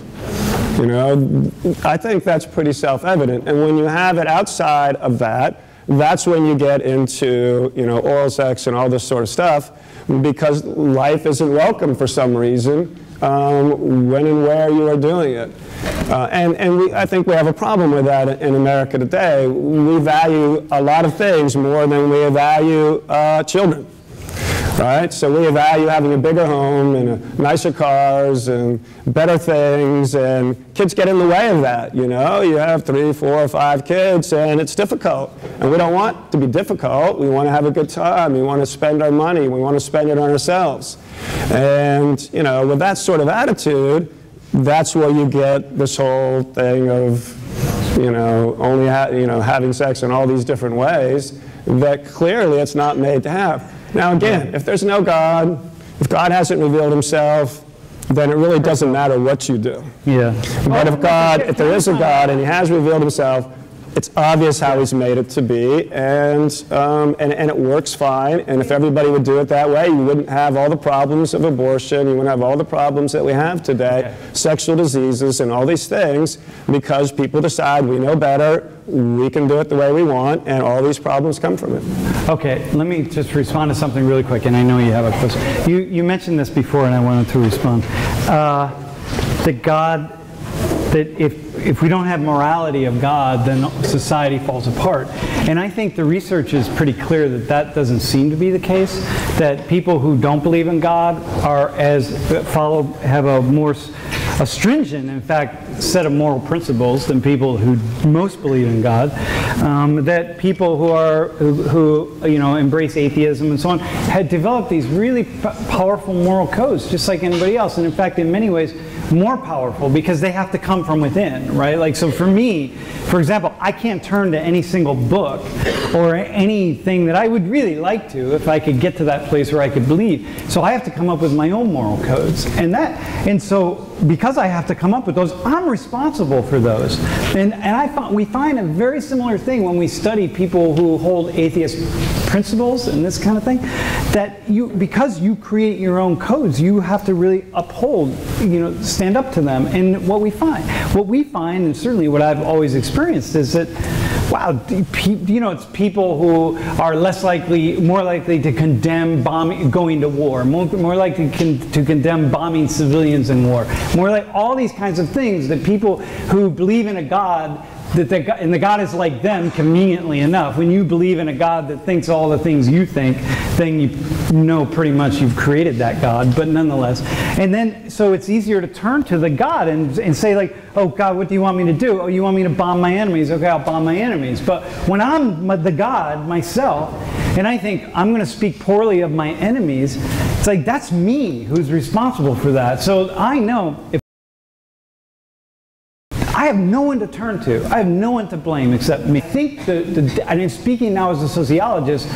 You know, I think that's pretty self-evident. And when you have it outside of that, that's when you get into, you know, oral sex and all this sort of stuff, because life isn't welcome for some reason um, when and where you are doing it. Uh, and and we, I think we have a problem with that in America today. We value a lot of things more than we value uh, children right? So we value having a bigger home and nicer cars and better things, and kids get in the way of that, you know? You have three, four, five kids, and it's difficult. And we don't want to be difficult. We want to have a good time. We want to spend our money. We want to spend it on ourselves. And, you know, with that sort of attitude, that's where you get this whole thing of, you know, only you know, having sex in all these different ways that clearly it's not made to have. Now, again, if there's no God, if God hasn't revealed himself, then it really doesn't matter what you do. yeah. But if God, if there is a God and he has revealed himself, it's obvious how he's made it to be, and, um, and, and it works fine. And if everybody would do it that way, you wouldn't have all the problems of abortion, you wouldn't have all the problems that we have today, sexual diseases and all these things, because people decide we know better, we can do it the way we want, and all these problems come from it. Okay, let me just respond to something really quick, and I know you have a question. You, you mentioned this before, and I wanted to respond. Uh, that God, that if, if we don't have morality of God, then society falls apart. And I think the research is pretty clear that that doesn't seem to be the case. That people who don't believe in God are as follow have a more a stringent, in fact, set of moral principles than people who most believe in God. Um, that people who are who, who you know embrace atheism and so on had developed these really powerful moral codes, just like anybody else. And in fact, in many ways, more powerful because they have to come from within, right? Like so, for me, for example, I can't turn to any single book or anything that I would really like to if I could get to that place where I could believe. So I have to come up with my own moral codes, and that and so because I have to come up with those, I'm responsible for those. And, and I find, we find a very similar thing when we study people who hold atheist principles and this kind of thing, that you, because you create your own codes, you have to really uphold, you know, stand up to them. And what we find, what we find, and certainly what I've always experienced, is that wow, you know, it's people who are less likely, more likely to condemn bombing, going to war, more, more likely con- to condemn bombing civilians in war, more like all these kinds of things that people who believe in a God that the, and the God is like them conveniently enough. When you believe in a God that thinks all the things you think, then you know pretty much you've created that God, but nonetheless. And then, so it's easier to turn to the God and, and say like, oh God, what do you want me to do? Oh, you want me to bomb my enemies? Okay, I'll bomb my enemies. But when I'm the God myself, and I think I'm going to speak poorly of my enemies, it's like that's me who's responsible for that. So I know if have no one to turn to. I have no one to blame except me. I think the, the I mean, speaking now as a sociologist,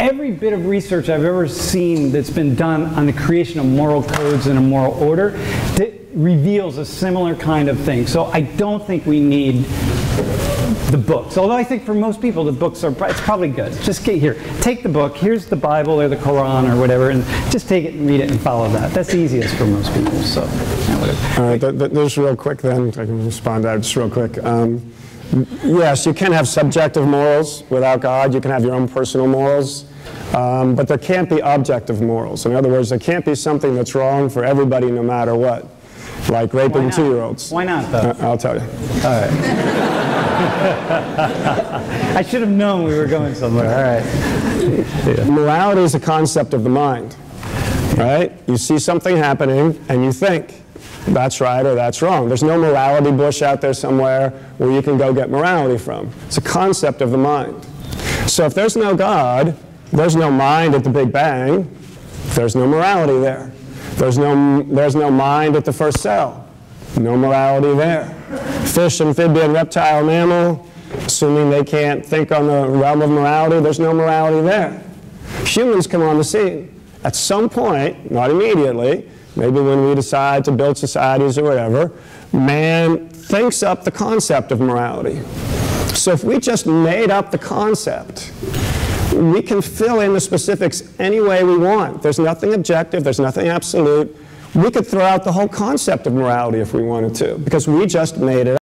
every bit of research I've ever seen that's been done on the creation of moral codes and a moral order reveals a similar kind of thing. So I don't think we need the books. Although I think for most people the books are it's probably good. Just get here, take the book. Here's the Bible or the Quran or whatever, and just take it and read it and follow that. That's the easiest for most people. So. All right, th- th- just real quick then, I can respond to that just real quick. Um, yes, you can have subjective morals without God. You can have your own personal morals. Um, but there can't be objective morals. In other words, there can't be something that's wrong for everybody no matter what. Like raping two-year-olds. Why not, though? Uh, I'll tell you. I should have known we were going somewhere. All right. Morality is a concept of the mind, right? You see something happening and you think, that's right or that's wrong. There's no morality bush out there somewhere where you can go get morality from. It's a concept of the mind. So if there's no God, there's no mind at the Big Bang, there's no morality there. There's no, there's no mind at the first cell. No morality there. Fish, amphibian, reptile, mammal, assuming they can't think on the realm of morality, there's no morality there. Humans come on the scene. At some point, not immediately, maybe when we decide to build societies or whatever, man thinks up the concept of morality. So if we just made up the concept, we can fill in the specifics any way we want. There's nothing objective, there's nothing absolute. We could throw out the whole concept of morality if we wanted to, because we just made it up.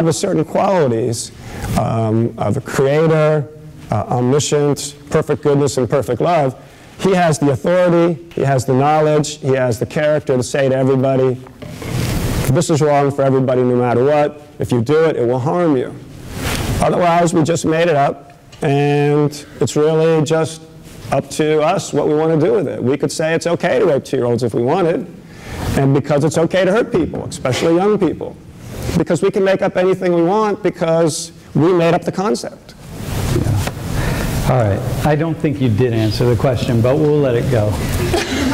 Have certain qualities um, of a creator, uh, omniscient, perfect goodness, and perfect love. He has the authority, he has the knowledge, he has the character to say to everybody, this is wrong for everybody no matter what. If you do it, it will harm you. Otherwise, we just made it up, and it's really just up to us what we want to do with it. We could say it's okay to rape two-year-olds if we wanted, and because it's okay to hurt people, especially young people. Because we can make up anything we want because we made up the concept. All right. I don't think you did answer the question, but we'll let it go.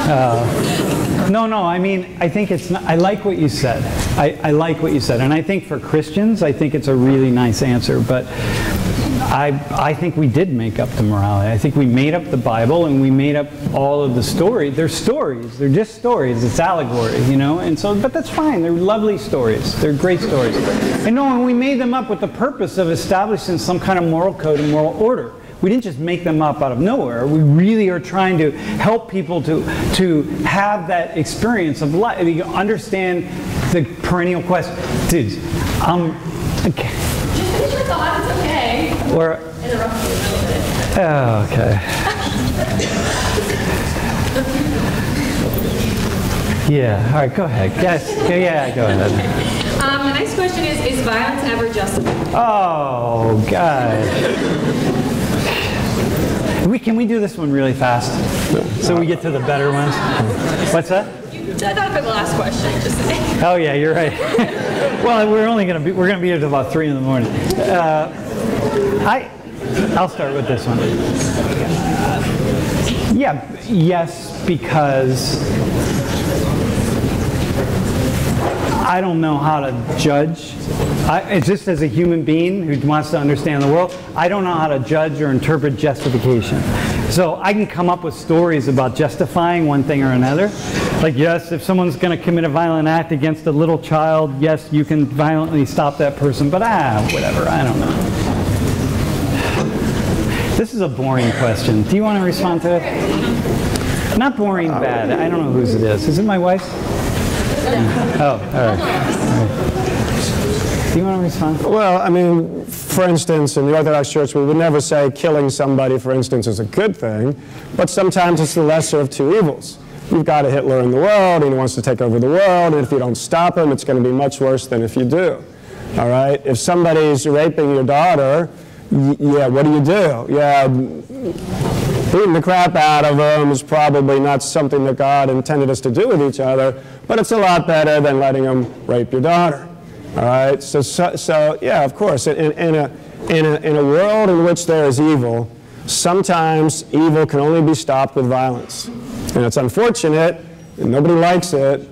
Uh, no, no. I mean, I think it's. Not, I like what you said. I, I like what you said, and I think for Christians, I think it's a really nice answer. But I, I think we did make up the morality. I think we made up the Bible and we made up all of the stories. They're stories. They're just stories. It's allegory, you know. And so, but that's fine. They're lovely stories. They're great stories. And no, and we made them up with the purpose of establishing some kind of moral code and moral order. We didn't just make them up out of nowhere. We really are trying to help people to, to have that experience of life. You understand the perennial question. Dudes, um, okay. Just finish your thought, it's okay. Or, Interrupt you a little bit. oh, okay. Yeah, all right, go ahead. Yes, yeah, yeah, go ahead. Um, the next question is, is violence ever justified? Oh, God. We, can we do this one really fast? So we get to the better ones? What's that? That would be the last question. Oh yeah, you're right. well, we're only gonna be we're gonna be here till about three in the morning. Uh, I I'll start with this one. Yeah, yes, because I don't know how to judge. I, just as a human being who wants to understand the world, I don't know how to judge or interpret justification. So I can come up with stories about justifying one thing or another. Like, yes, if someone's going to commit a violent act against a little child, yes, you can violently stop that person, but ah, whatever, I don't know. This is a boring question. Do you want to respond to it? Not boring, bad. I don't know whose it is. Is it my wife's? Oh, all right. All right. Do you want to respond? Well, I mean, for instance, in the Orthodox Church, we would never say killing somebody, for instance, is a good thing, but sometimes it's the lesser of two evils. You've got a Hitler in the world, and he wants to take over the world, and if you don't stop him, it's going to be much worse than if you do. All right? If somebody's raping your daughter, yeah, what do you do? Yeah, beating the crap out of them is probably not something that God intended us to do with each other, but it's a lot better than letting them rape your daughter. All right? So, so, so yeah, of course, in, in, a, in, a, in a world in which there is evil, sometimes evil can only be stopped with violence. And it's unfortunate, and nobody likes it,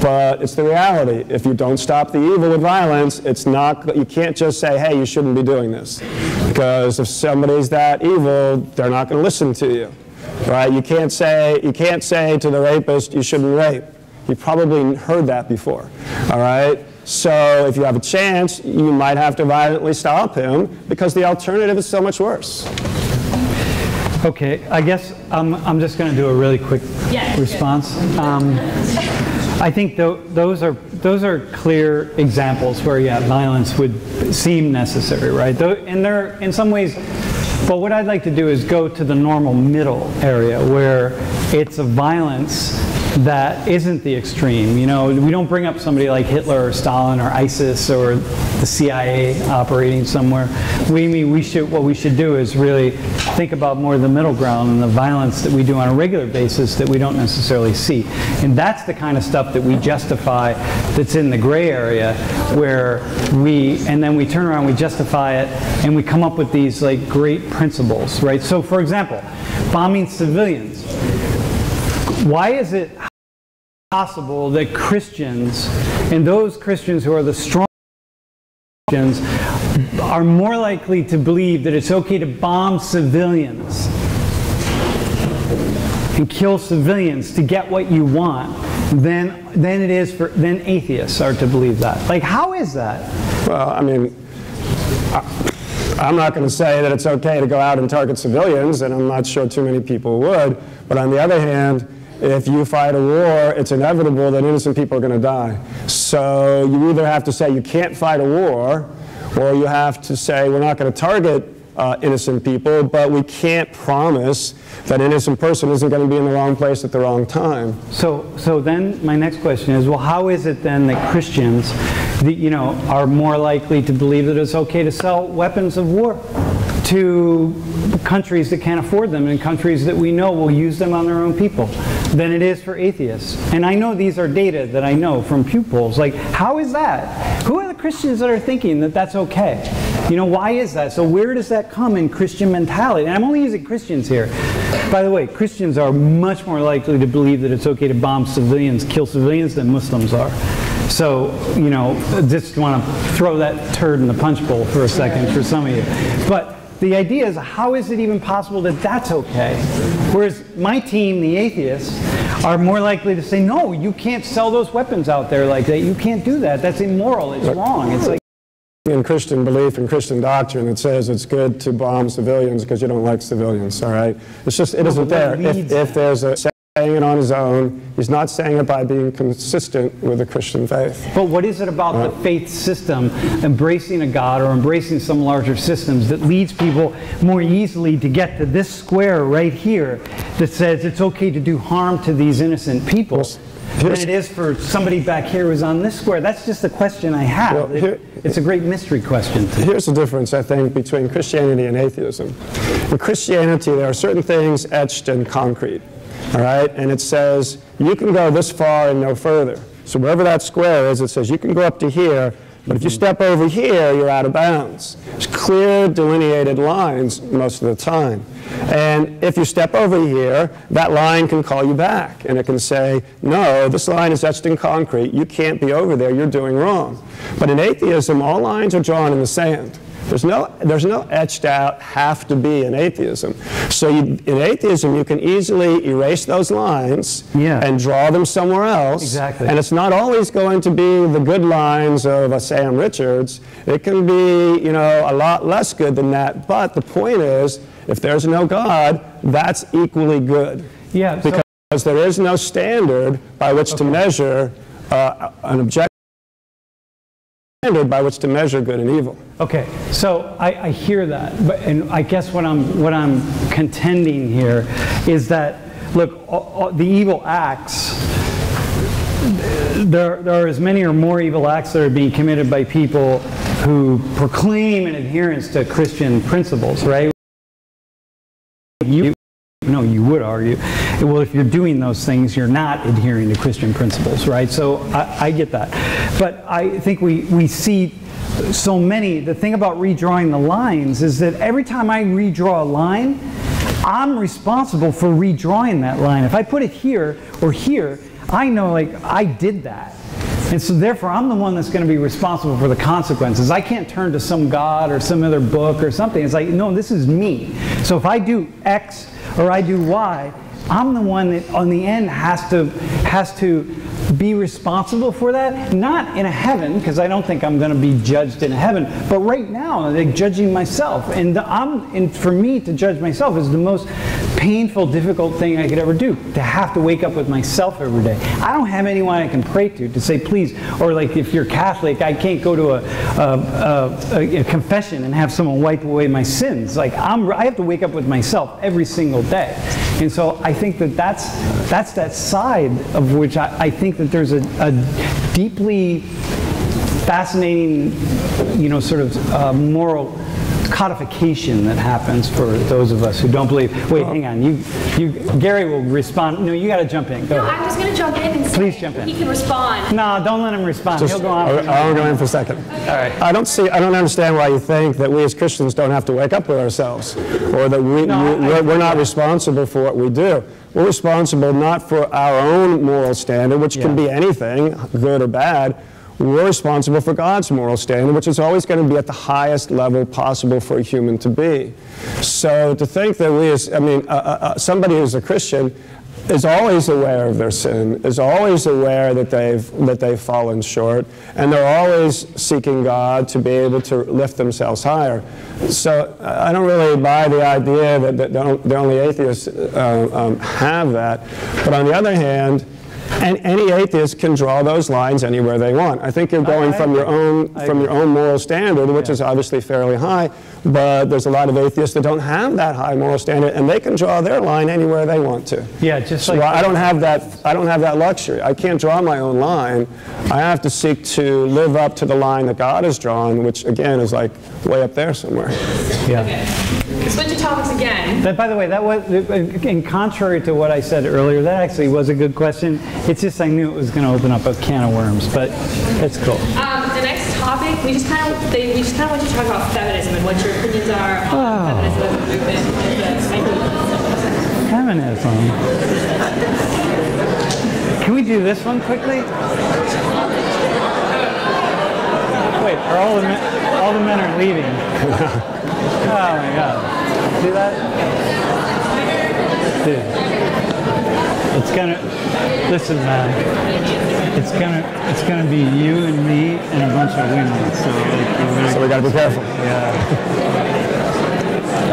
but it's the reality. If you don't stop the evil with violence, it's not, you can't just say, hey, you shouldn't be doing this. Because if somebody's that evil, they're not going to listen to you. Right? You can't say, you can't say to the rapist, you shouldn't rape. You probably heard that before. All right? So if you have a chance, you might have to violently stop him because the alternative is so much worse. Okay, I guess I'm, I'm just going to do a really quick Yeah, response. Um, I think tho- those are those are clear examples where yeah, violence would seem necessary, right? Tho- And they're in some ways. But what I'd like to do is go to the normal middle area where it's a violence that isn't the extreme. You know, we don't bring up somebody like Hitler or Stalin or ISIS or the CIA operating somewhere. We mean we should what we should do is really think about more the middle ground and the violence that we do on a regular basis that we don't necessarily see. And that's the kind of stuff that we justify that's in the gray area where we and then we turn around we justify it and we come up with these like great principles, right? So for example, bombing civilians. Why is it possible that Christians and those Christians who are the strong Christians are more likely to believe that it's okay to bomb civilians and kill civilians to get what you want than, than it is for than atheists are to believe that. Like how is that? Well, I mean, I- I'm not going to say that it's okay to go out and target civilians, and I'm not sure too many people would. But on the other hand, if you fight a war, it's inevitable that innocent people are going to die. So you either have to say you can't fight a war, or you have to say we're not going to target uh, innocent people, but we can't promise that innocent person isn't going to be in the wrong place at the wrong time. So, so then my next question is, well, how is it then that Christians, the, you know, are more likely to believe that it's okay to sell weapons of war to countries that can't afford them and countries that we know will use them on their own people than it is for atheists? And I know these are data that I know from Pew polls. Like, how is that? Who are the Christians that are thinking that that's okay? You know, why is that? So where does that come in Christian mentality? And I'm only using Christians here. By the way, Christians are much more likely to believe that it's okay to bomb civilians, kill civilians than Muslims are. So, you know, just want to throw that turd in the punch bowl for a second for some of you. But the idea is, how is it even possible that that's okay? Whereas my team, the atheists, are more likely to say, no, you can't sell those weapons out there like that. You can't do that. That's immoral. It's wrong. It's like, in Christian belief and Christian doctrine that says it's good to bomb civilians because you don't like civilians, all right? It's just, it isn't there. If, if there's a saying it on his own, he's not saying it by being consistent with the Christian faith. But what is it about the uh, faith system embracing a God or embracing some larger systems that leads people more easily to get to this square right here that says it's okay to do harm to these innocent people than it is for somebody back here who's on this square? That's just a question I have. Well, here- it's a great mystery question. Here's the difference, I think, between Christianity and atheism. In Christianity, there are certain things etched in concrete, all right? And it says, you can go this far and no further. So wherever that square is, it says you can go up to here, but if you mm-hmm. step over here, you're out of bounds. It's clear, delineated lines most of the time. And if you step over here, that line can call you back, and it can say, no, this line is etched in concrete. You can't be over there. You're doing wrong. But in atheism, all lines are drawn in the sand. There's no, there's no etched out have to be in atheism. So you, in atheism, you can easily erase those lines Yeah. and draw them somewhere else. Exactly. And it's not always going to be the good lines of a Sam Richards. It can be, you know, a lot less good than that. But the point is, if there's no God, that's equally good. Yeah, so- Because there is no standard by which to measure uh, an objective standard by which to measure good and evil. Okay, so I, I hear that, but and I guess what I'm what I'm contending here is that look, all, all- the evil acts. There, there are as many or more evil acts that are being committed by people who proclaim an adherence to Christian principles, right? You, no, you would argue, well, if you're doing those things, you're not adhering to Christian principles, right? So I, I get that. But I think we, we see so many, the thing about redrawing the lines is that every time I redraw a line, I'm responsible for redrawing that line. If I put it here or here, I know like I did that. And so therefore, I'm the one that's going to be responsible for the consequences. I can't turn to some God or some other book or something. It's like, no, this is me. So if I do X or I do Y, I'm the one that on the end has to has to be responsible for that? Not in a heaven because i don't think i'm going to be judged in a heaven but right now like judging myself. And the, and for me to judge myself is the most painful difficult thing i could ever do to have to wake up with myself every day. I don't have anyone i can pray to to say please or like if you're catholic i can't go to a, a, a, a confession and have someone wipe away my sins. Like i'm i have to wake up with myself every single day. And so i think that that's that's that side of which i, I think that there's a, a deeply fascinating, you know, sort of uh, moral codification that happens for those of us who don't believe. Wait, hang on. You, you, Gary will respond. No, you got to jump in. Go No, ahead. I'm just going to jump in and say Please jump in. he can respond. No, don't let him respond. Just- He'll go on. I'll, I'll go in for a second. All right. I don't see, I don't understand why you think that we as Christians don't have to wake up with ourselves, or that we, no, we we're, we're not responsible for what we do. We're responsible not for our own moral standard, which can be anything, good or bad. We're responsible for God's moral standard, which is always going to be at the highest level possible for a human to be. So to think that we, as, I mean, uh, uh, uh, somebody who's a Christian is always aware of their sin, is always aware that they've, that they've fallen short, and they're always seeking God to be able to lift themselves higher. So uh, I don't really buy the idea that, that the only atheists uh, um, have that. But on the other hand, and any atheist can draw those lines anywhere they want. I think you're going I from your own I from your own moral standard, which is obviously fairly high, but there's a lot of atheists that don't have that high moral standard, and they can draw their line anywhere they want to. Yeah, just So like I don't have that. I don't have that luxury. I can't draw my own line. I have to seek to live up to the line that God has drawn, which again is like way up there somewhere. yeah. Switch of topics again. That, by the way, that was, in contrary to what I said earlier, that actually was a good question. It's just I knew it was going to open up a can of worms, but it's cool. Um, the next topic, we just kind of they, we just kind of want you to talk about feminism and what your opinions are on oh. feminism as a movement. Feminism. Can we do this one quickly? Wait, are all the men, all the men are leaving? oh my god. See that? Dude. It's gonna listen man. It's gonna it's gonna be you and me and a bunch of women. So like So we got to be careful. yeah.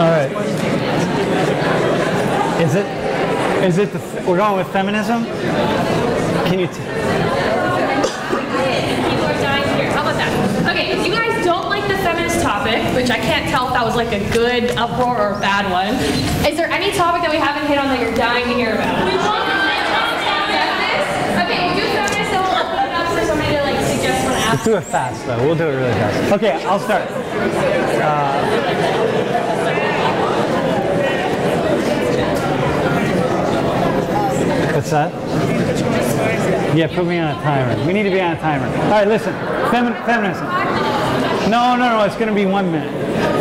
All right. Is it? Is it? The, we're going with feminism. Can you? T- People are dying here. How about that? Okay, if you guys don't like the feminist topic, which I can't tell if that was like a good uproar or a bad one, is there any topic that we haven't hit on that you're dying to hear about? We want feminist. Okay, we'll do feminist, then we'll open it up for somebody to like suggest one let's after. do it fast though. We'll do it really fast. Okay, I'll start. Uh, what's that? Yeah, put me on a timer. We need to be on a timer. All right, listen. Femi- feminism. No, no, no. It's going to be one minute.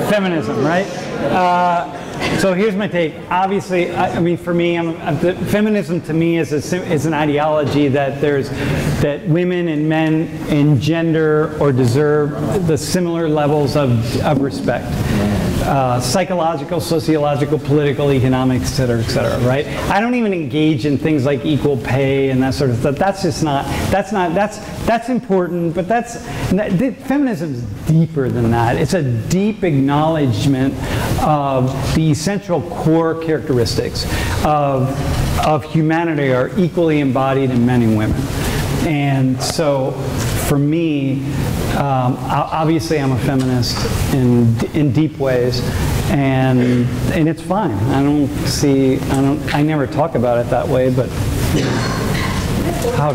Feminism, right? Uh, so here's my take. Obviously, I, I mean, for me, I'm, I'm- the, feminism to me is a, is an ideology that there's that women and men engender or deserve the similar levels of, of respect. Uh, psychological, sociological, political, economic, et cetera, et cetera, right? I don't even engage in things like equal pay and that sort of stuff. That's just not, that's not, that's, that's important, but that's, that, feminism is deeper than that. It's a deep acknowledgement of the essential core characteristics of, of humanity are equally embodied in men and women. And so for me, um, obviously I'm a feminist in, in deep ways, and, and it's fine. I don't see, I don't, I never talk about it that way, but how,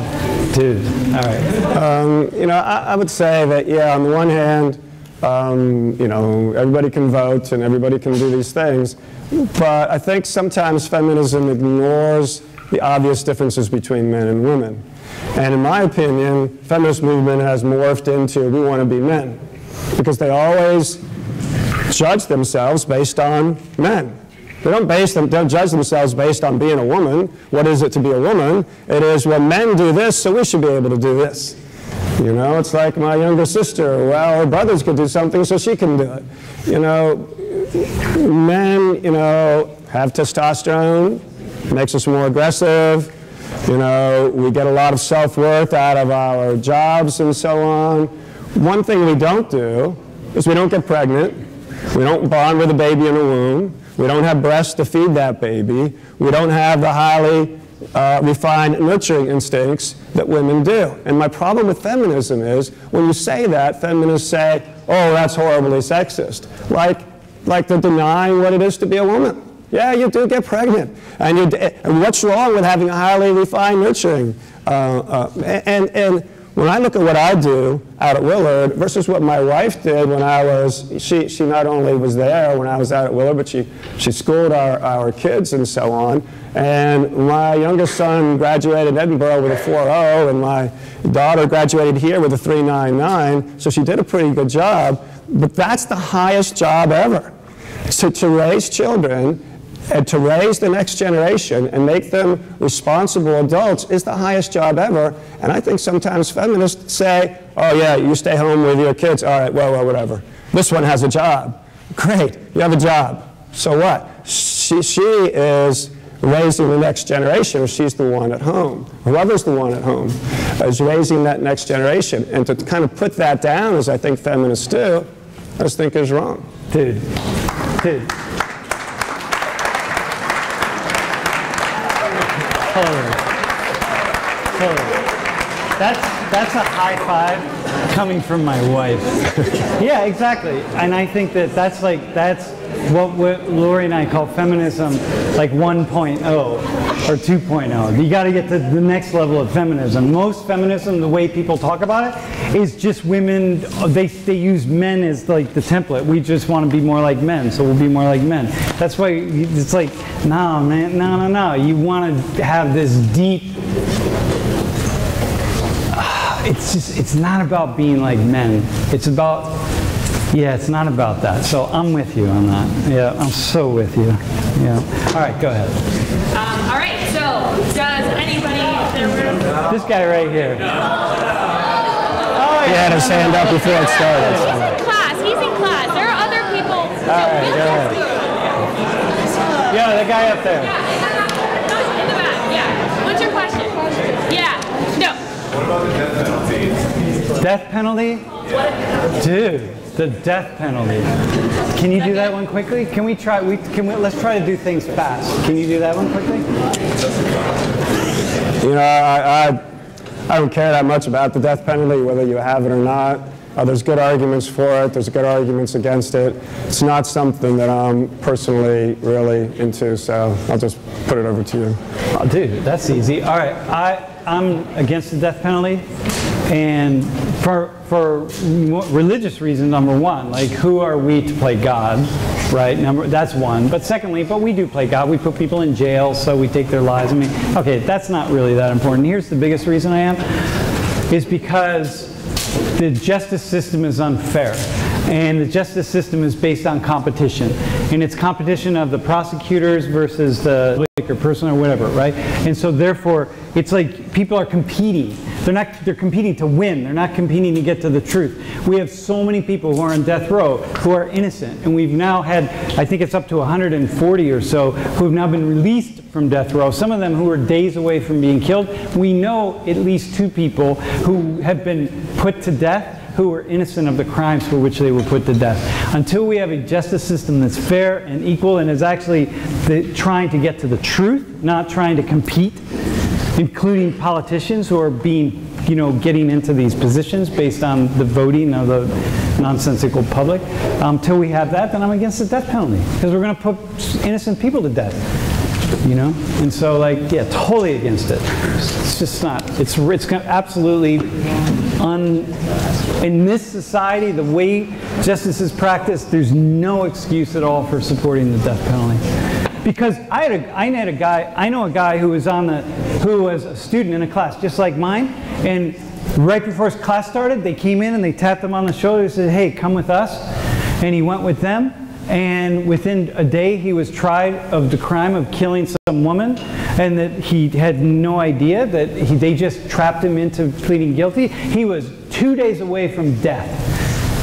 dude, all right. You know, I, I would say that, yeah, on the one hand, um, you know, everybody can vote and everybody can do these things, but I think sometimes feminism ignores the obvious differences between men and women. And in my opinion, feminist movement has morphed into we want to be men because they always judge themselves based on men. They don't base them, don't judge themselves based on being a woman. What is it to be a woman? It is, well, men do this, so we should be able to do this. You know, it's like my younger sister. Well, her brothers could do something, so she can do it. You know, men, you know, have testosterone, makes us more aggressive. You know, we get a lot of self-worth out of our jobs and so on. One thing we don't do is we don't get pregnant. We don't bond with a baby in a womb. We don't have breasts to feed that baby. We don't have the highly uh, refined nurturing instincts that women do. And my problem with feminism is when you say that, feminists say, oh, that's horribly sexist. Like, like they're denying what it is to be a woman. Yeah, you do get pregnant. And, you, and what's wrong with having a highly refined nurturing? Uh, uh, and, and when I look at what I do out at Willard versus what my wife did when I was, she, she not only was there when I was out at Willard, but she, she schooled our, our kids and so on. And my youngest son graduated Edinboro with a 4.0, and my daughter graduated here with a 3.99, so she did a pretty good job. But that's the highest job ever. So to raise children and to raise the next generation and make them responsible adults is the highest job ever. And I think sometimes feminists say, oh yeah, you stay home with your kids. All right, well, well, whatever. This one has a job. Great, you have a job. So what? She, she is raising the next generation, she's the one at home. Whoever's the one at home is raising that next generation. And to kind of put that down, as I think feminists do, I just think is wrong. Dude, dude. Totally. Totally. That's, that's a high five coming from my wife. yeah, exactly. And I think that that's like, that's what, what Laurie and I call feminism like 1.0 or 2.0. You got to get to the next level of feminism. Most feminism, the way people talk about it, is just women, they, they use men as like the template. We just want to be more like men, so we'll be more like men. That's why it's like, no, man, no, no, no. You want to have this deep it's just it's not about being like men it's about yeah it's not about that so i'm with you on that yeah i'm so with you yeah all right go ahead Um, all right, so does anybody in the room? this guy right here He had his hand up before it started. He's in class. He's in class. There are other people. All right, go ahead. yeah the guy up there Yeah, in the back. Yeah. What's your question? Yeah. No. What about the death penalty? Death penalty dude the death penalty can you do that one quickly can we try we can we let's try to do things fast can you do that one quickly You know, I, I, I don't care that much about the death penalty, whether you have it or not. Uh, there's good arguments for it. There's good arguments against it. It's not something that I'm personally really into, so I'll just put it over to you. Oh, dude, that's easy. All right, I, I'm against the death penalty, and for for religious reasons, number one, like who are we to play God, right? Number that's one. But secondly, but we do play God. We put people in jail, so we take their lives. I mean, okay, that's not really that important. Here's the biggest reason I am, is because the justice system is unfair. And the justice system is based on competition. And it's competition of the prosecutors versus the or person or whatever, right? And so therefore, it's like people are competing. They're not they're competing to win. They're not competing to get to the truth. We have so many people who are on death row who are innocent. And we've now had, I think it's up to 140 or so, who have now been released from death row. Some of them who are days away from being killed. We know at least two people who have been put to death who were innocent of the crimes for which they were put to death. Until we have a justice system that's fair and equal and is actually the, trying to get to the truth, not trying to compete, including politicians who are being, you know, getting into these positions based on the voting of the nonsensical public. Um, until we have that, then I'm against the death penalty because we're going to put innocent people to death you know? And so like yeah totally against it. It's just not it's it's absolutely un in this society the way justice is practiced there's no excuse at all for supporting the death penalty because I had a, I had a guy I know a guy who was on the who was a student in a class just like mine. And right before his class started they came in and they tapped him on the shoulder and said hey come with us. And he went with them. And within a day he was tried of the crime of killing some woman and that he had no idea that he, they just trapped him into pleading guilty. He was two days away from death.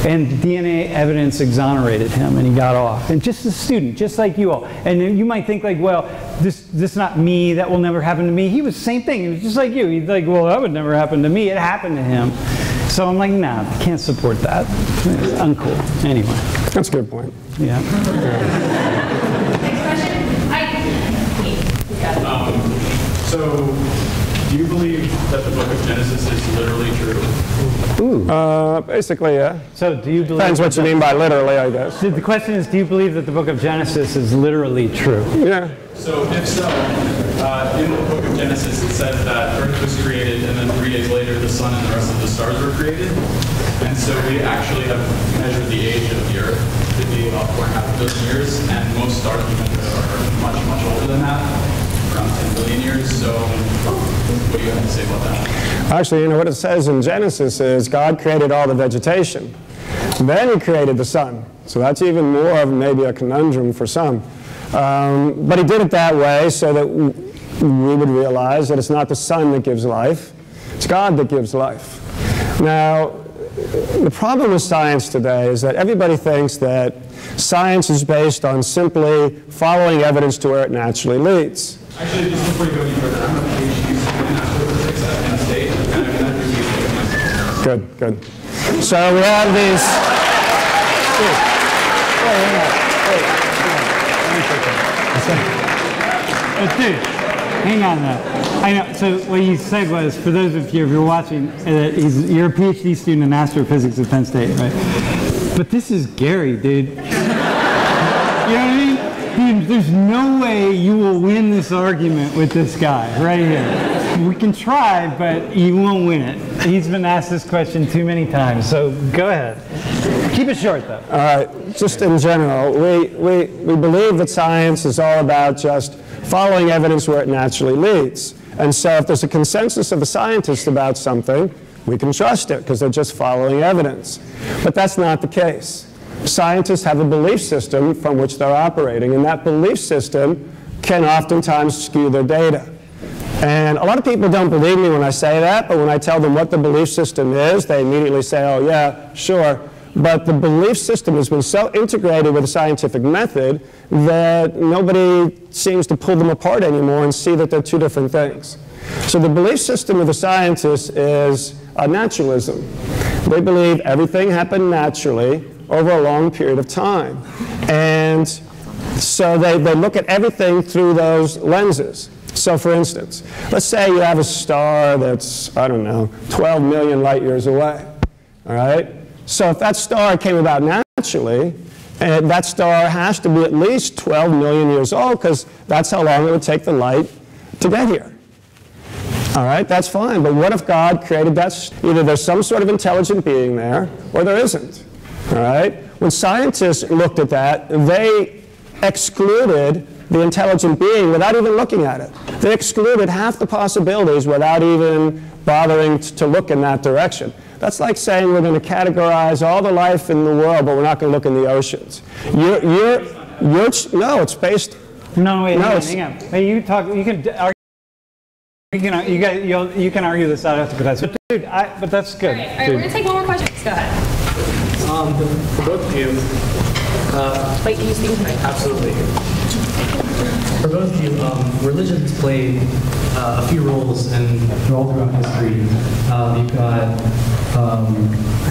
And DNA evidence exonerated him and he got off. And just a student, just like you all. And you might think like, well, this this not me, that will never happen to me. He was the same thing. He was just like you. He's like, well, that would never happen to me. It happened to him. So I'm like, nah, can't support that. It's uncool. Anyway, That's a good point. yeah. Next question. I, wait, who's got it? So, do you believe that the book of Genesis is literally true? Uh, basically, yeah. So do you believe? Depends what you mean by literally, I guess. The question is, do you believe that the book of Genesis is literally true? Yeah. So, if so, uh, in the book of Genesis, it says that Earth was created, and then three days later, the sun and the rest of the stars were created. And so, we actually have measured the age of the Earth to be about four and a half billion years, and most stars we are much, much older than that, around 10 billion years. So, what do you have to say about that? Actually, you know what it says in Genesis is God created all the vegetation. Then he created the sun. So that's even more of maybe a conundrum for some. Um, but he did it that way so that we would realize that it's not the sun that gives life, it's God that gives life. Now, the problem with science today is that everybody thinks that science is based on simply following evidence to where it naturally leads. Actually, just before you go any further, I'm a PhD student in astrophysics at Penn State, and I can actually use myself. Good, good. So we have these. But dude, hang on though. I know. So what you said was, for those of you if you're watching, uh, he's, you're a PhD student in astrophysics at Penn State, right? But this is Gary, dude. You know Dude, there's no way you will win this argument with this guy right here. We can try, but you won't win it. He's been asked this question too many times. So go ahead. Keep it short though. All right, just in general, we, we, we believe that science is all about just following evidence where it naturally leads. And so if there's a consensus of the scientists about something, we can trust it because they're just following evidence. But that's not the case. Scientists have a belief system from which they're operating, and that belief system can oftentimes skew their data. And a lot of people don't believe me when I say that, but when I tell them what the belief system is, they immediately say, oh, yeah, sure. But the belief system has been so integrated with the scientific method that nobody seems to pull them apart anymore and see that they're two different things. So the belief system of the scientists is uh, naturalism. They believe everything happened naturally over a long period of time. And so they, they look at everything through those lenses. So for instance, let's say you have a star that's, I don't know, 12 million light years away. All right? So if that star came about naturally, and that star has to be at least 12 million years old because that's how long it would take the light to get here. All right, that's fine. But what if God created that? Either there's some sort of intelligent being there, or there isn't. All right? When scientists looked at that, they excluded the intelligent being without even looking at it. They excluded half the possibilities without even bothering to look in that direction. That's like saying we're going to categorize all the life in the world, but we're not going to look in the oceans. You're, you're, you're, no, it's based. No, wait, No, hang on, it's- hang on. You talk. You can argue. You can, you, got, you'll, you can argue this out after class. But dude, I, but that's good. All right, all right, we're gonna take one more question. Go ahead. Um, for both of you, Wait, can you speak into the mic? absolutely. For both of you, um, religion's played uh, a few roles in all throughout history. Uh, you've got um,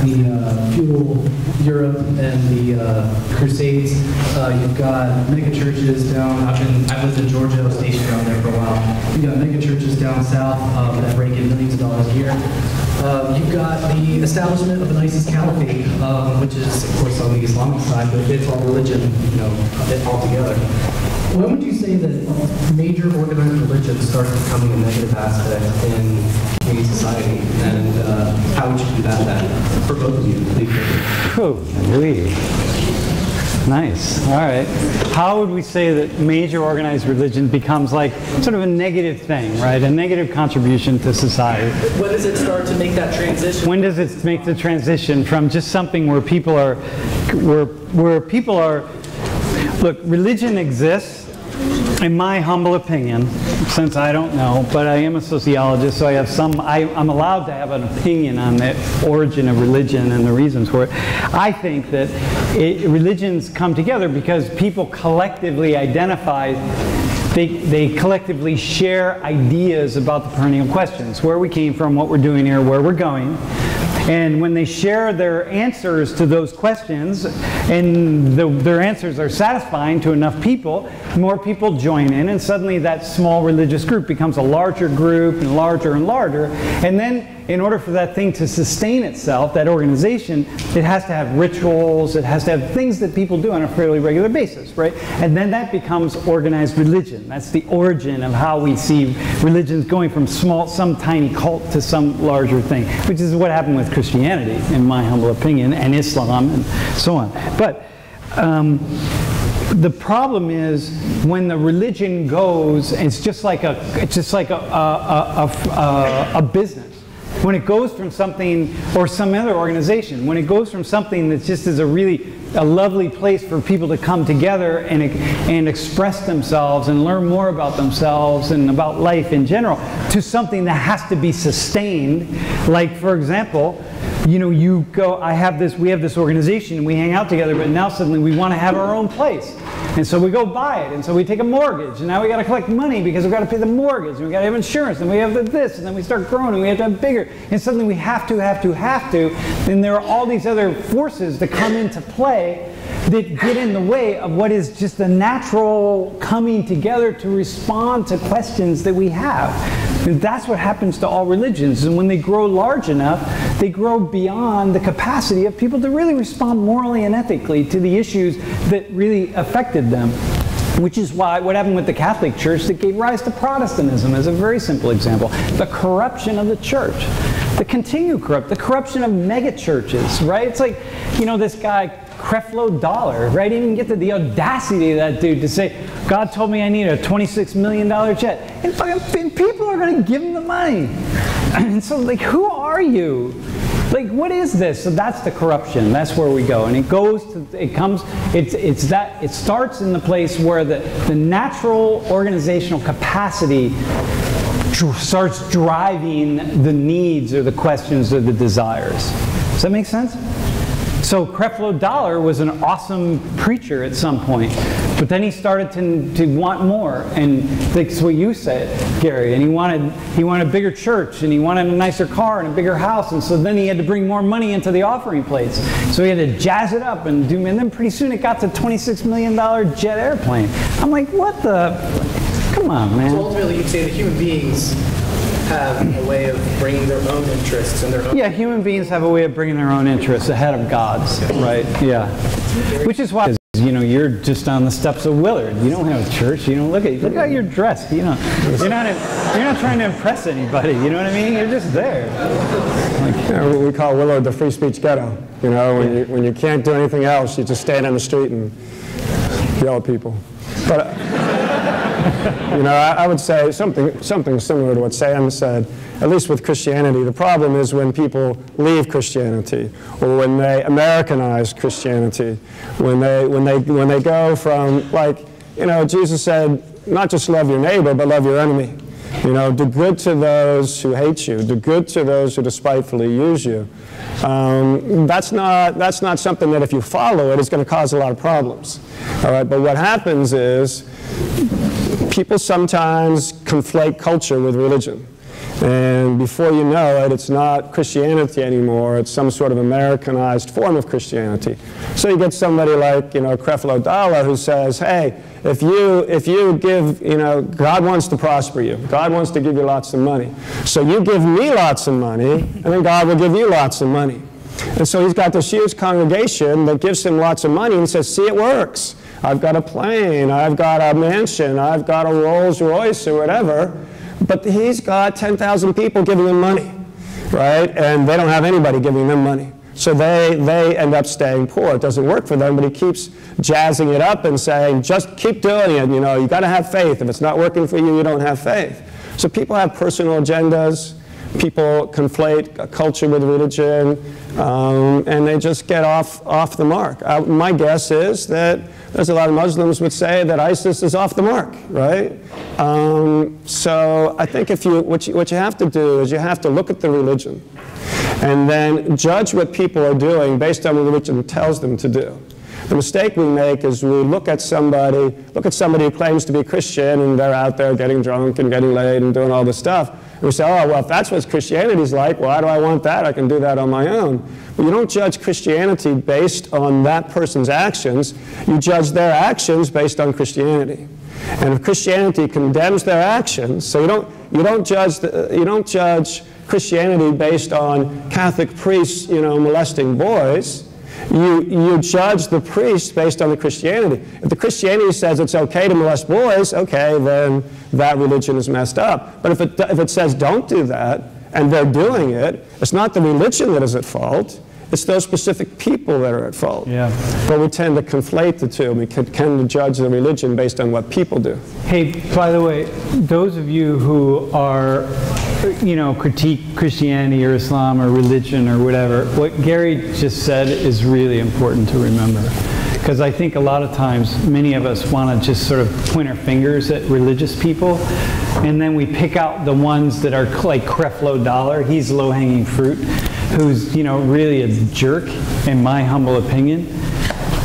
the uh, feudal Europe and the uh, Crusades. Uh, you've got mega churches down. I've been, I lived in Georgia. I was stationed down there for a while. You've got mega churches down south um, that rake in millions of dollars a year. Uh, you've got the establishment of an ISIS caliphate, um, which is, of course, on the Islamic side, but it's all religion, you know, it all together. When would you say that major organized religion starts becoming a negative aspect in Canadian society, and uh, how would you combat that for both of you? Please. Whew, wee. Nice. All right. How would we say that major organized religion becomes like sort of a negative thing, right? A negative contribution to society. When does it start to make that transition? When does it make the transition from just something where people are, where, where people are, look, religion exists in my humble opinion, since I don't know, but I am a sociologist, so I have some, I, am allowed to have an opinion on the origin of religion and the reasons for it. I think that it, religions come together because people collectively identify they, they collectively share ideas about the perennial questions where we came from, what we're doing here, where we're going. And when they share their answers to those questions, and the, their answers are satisfying to enough people, more people join in, and suddenly that small religious group becomes a larger group and larger and larger. And then in order for that thing to sustain itself, that organization, it has to have rituals, it has to have things that people do on a fairly regular basis, right? And then that becomes organized religion. That's the origin of how we see religions going from small, some tiny cult to some larger thing, which is what happened with Christianity, in my humble opinion, and Islam, and so on. But um, the problem is when the religion goes, it's just like a, it's just like a, a, a, a business when it goes from something, or some other organization, when it goes from something that just is a really a lovely place for people to come together and, and express themselves and learn more about themselves and about life in general, to something that has to be sustained. Like, for example, you know, you go, I have this, we have this organization, and we hang out together, but now suddenly we want to have our own place. And so we go buy it, and so we take a mortgage, and now we got to collect money because we've got to pay the mortgage, and we got to have insurance, and we have the this, and then we start growing, and we have to have bigger, and suddenly we have to, have to, have to. Then there are all these other forces that come into play that get in the way of what is just a natural coming together to respond to questions that we have. And that's what happens to all religions. And when they grow large enough, they grow beyond the capacity of people to really respond morally and ethically to the issues that really affected them. Which is why what happened with the Catholic Church that gave rise to Protestantism is a very simple example. The corruption of the church. The continued corrupt, the corruption of megachurches, right? It's like, you know, this guy Creflo Dollar, right? Even get to the audacity of that dude to say, God told me I need a $26 million jet. And, fucking, people are going to give him the money. And so, like, who are you? Like, what is this? So that's the corruption. That's where we go. And it goes to, it comes, it's, it's that, it starts in the place where the, the natural organizational capacity starts driving the needs or the questions or the desires. Does that make sense? So Creflo Dollar was an awesome preacher at some point, but then he started to, to want more, and that's what you said, Gary. And he wanted he wanted a bigger church, and he wanted a nicer car and a bigger house, and so then he had to bring more money into the offering plates. So he had to jazz it up and do, and then pretty soon it got to 26 million dollar jet airplane. I'm like, what the? Come on, man. So ultimately, you'd say the human beings have a way of bringing their own interests and their own. Yeah, human beings have a way of bringing their own interests ahead of God's, right? Yeah. Which is why you know you're just on the steps of Willard. You don't have a church. You don't look at look how you're dressed. You know, you're not you're not trying to impress anybody. You know what I mean? You're just there. Like, you know, we call Willard the free speech ghetto. You know, when you when you can't do anything else, you just stand on the street and yell at people. But you know, I, I, would say something, something similar to what Sam said, at least with Christianity. The problem is when people leave Christianity or when they Americanize Christianity, when they, when they, when they go from, like, you know, Jesus said, not just love your neighbor, but love your enemy. You know, do good to those who hate you. Do good to those who despitefully use you. Um, that's, not, that's not something that if you follow it, it is going to cause a lot of problems. All right, but what happens is people sometimes conflate culture with religion. And before you know it, it's not Christianity anymore. It's some sort of Americanized form of Christianity. So you get somebody like, you know, Creflo Dollar who says, hey, if you, if you give, you know, God wants to prosper you. God wants to give you lots of money. So you give me lots of money, and then God will give you lots of money. And so he's got this huge congregation that gives him lots of money and says, see, it works. I've got a plane, I've got a mansion, I've got a Rolls Royce or whatever. But he's got 10,000 people giving him money, right? And they don't have anybody giving them money. So they, they end up staying poor. It doesn't work for them, but he keeps jazzing it up and saying, just keep doing it. You know, you got to have faith. If it's not working for you, you don't have faith. So people have personal agendas. people conflate culture with religion, um, and they just get off, off the mark. Uh, my guess is that there's a lot of Muslims would say that ISIS is off the mark, right? Um, so I think if you what, you, what you have to do is you have to look at the religion and then judge what people are doing based on what the religion tells them to do. The mistake we make is we look at somebody, look at somebody who claims to be Christian and they're out there getting drunk and getting laid and doing all this stuff. We say, oh, well, if that's what Christianity's like, why do I want that? I can do that on my own. But you don't judge Christianity based on that person's actions. You judge their actions based on Christianity. And if Christianity condemns their actions, so you don't, you don't judge, the, you don't judge Christianity based on Catholic priests, you know, molesting boys. You, you judge the priest based on the Christianity. If the Christianity says it's okay to molest boys, okay, then that religion is messed up. But if it, if it says don't do that, and they're doing it, it's not the religion that is at fault, it's those specific people that are at fault. Yeah. But we tend to conflate the two. We tend to judge the religion based on what people do. Hey, by the way, those of you who are, you know, critique Christianity or Islam or religion or whatever, what Gary just said is really important to remember. Because I think a lot of times many of us want to just sort of point our fingers at religious people, and then we pick out the ones that are like Creflo Dollar. He's low-hanging fruit who's you know really a jerk, in my humble opinion.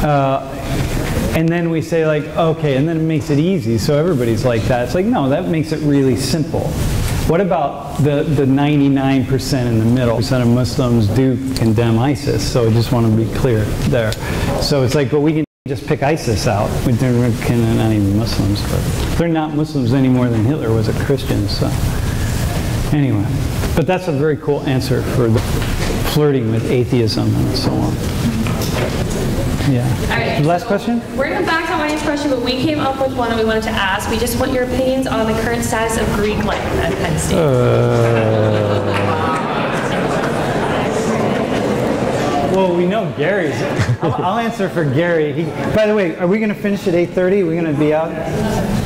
Uh, and then we say like, okay, and then it makes it easy, so everybody's like that. It's like, no, that makes it really simple. What about the, the 99% in the middle? Percent of Muslims do condemn ISIS, so I just want to be clear there. So it's like, but we can just pick ISIS out. Condemn not even Muslims, but they're not Muslims any more than Hitler was a Christian, so anyway. But that's a very cool answer for the flirting with atheism and so on. Yeah. All right. Last question? We're going to back to my question, but we came up with one and we wanted to ask. We just want your opinions on the current status of Greek life at Penn State. Uh, well, we know Gary's. I'll, I'll answer for Gary. He, by the way, are we going to finish at 8:30? Are we going to be out?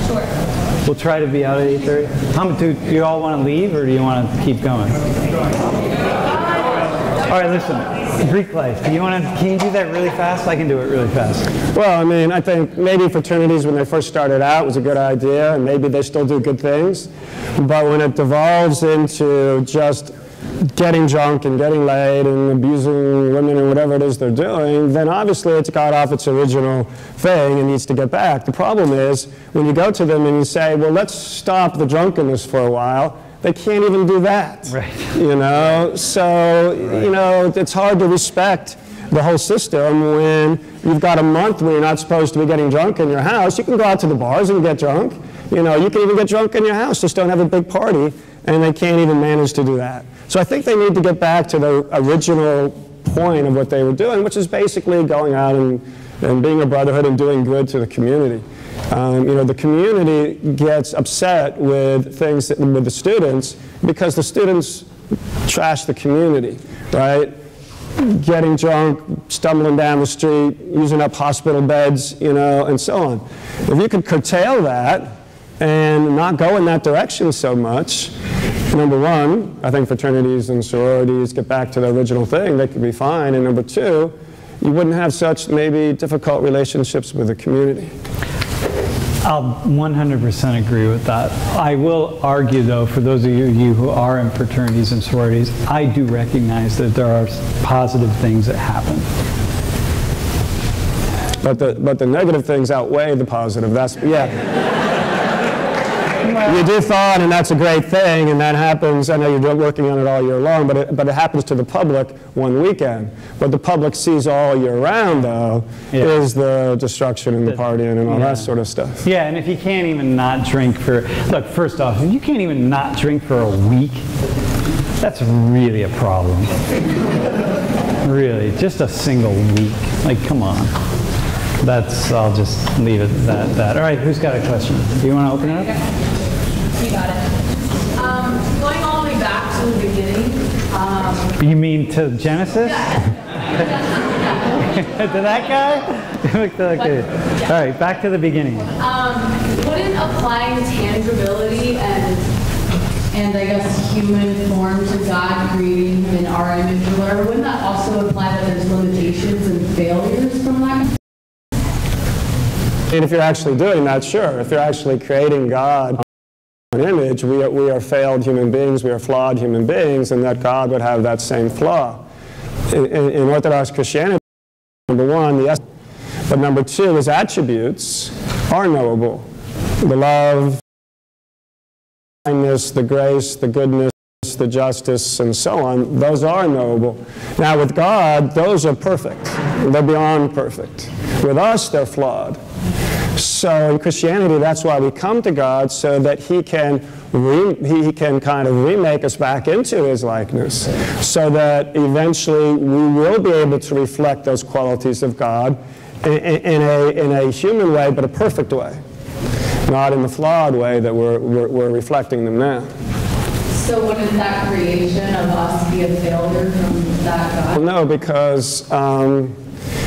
Sure. We'll try to be out at 8:30. How do you all want to leave, or do you want to keep going? All right, listen. Greek life. Do you want to? Can you do that really fast? I can do it really fast. Well, I mean, I think maybe fraternities when they first started out was a good idea, and maybe they still do good things. But when it devolves into just getting drunk and getting laid and abusing women and whatever it is they're doing, then obviously it's got off its original thing and needs to get back. The problem is when you go to them and you say, well, let's stop the drunkenness for a while, they can't even do that. Right. You know, so, you know, it's hard to respect the whole system when you've got a month where you're not supposed to be getting drunk in your house. You can go out to the bars and get drunk. You know, you can even get drunk in your house, just don't have a big party, and they can't even manage to do that. So I think they need to get back to the original point of what they were doing, which is basically going out and, and being a brotherhood and doing good to the community. Um, you know, the community gets upset with things that, with the students because the students trash the community, right? Getting drunk, stumbling down the street, using up hospital beds, you know, and so on. If you could curtail that and not go in that direction so much, number one, I think fraternities and sororities get back to the original thing, they could be fine. And number two, you wouldn't have such maybe difficult relationships with the community. I'll 100% agree with that. I will argue, though, for those of you, you who are in fraternities and sororities, I do recognize that there are positive things that happen. But the, but the negative things outweigh the positive. That's, yeah. You do THON, and that's a great thing, and that happens. I know you're working on it all year long, but it, but it happens to the public one weekend. What the public sees all year round, though, Yeah. is the destruction and the partying and all Yeah. that sort of stuff. Yeah, and if you can't even not drink for, look, first off, if you can't even not drink for a week, that's really a problem. really, just a single week. Like, come on. That's, I'll just leave it at that, that. All right, who's got a question? Do you want to open it up? You got it. Um, going all the way back to the beginning, um, You mean to Genesis? to that guy? Look, look, All right, back to the beginning. um, wouldn't applying tangibility and and I guess human form to God, creating him in our image or whatever, wouldn't that also imply that there's limitations and failures from that? And if you're actually doing that, sure. If you're actually creating God image, we are, we are failed human beings, we are flawed human beings, and that God would have that same flaw. In, in, in Orthodox Christianity, number one, the but number two, his attributes are knowable. The love, kindness, the grace, the goodness, the justice, and so on, those are knowable. Now with God, those are perfect. They're beyond perfect. With us, they're flawed. So in Christianity, that's why we come to God so that He can re, He can kind of remake us back into His likeness, so that eventually we will be able to reflect those qualities of God in, in a, in a human way, but a perfect way, not in the flawed way that we're, we're, we're reflecting them now. So wouldn't that creation of us be a failure from that God? Well, no, because um,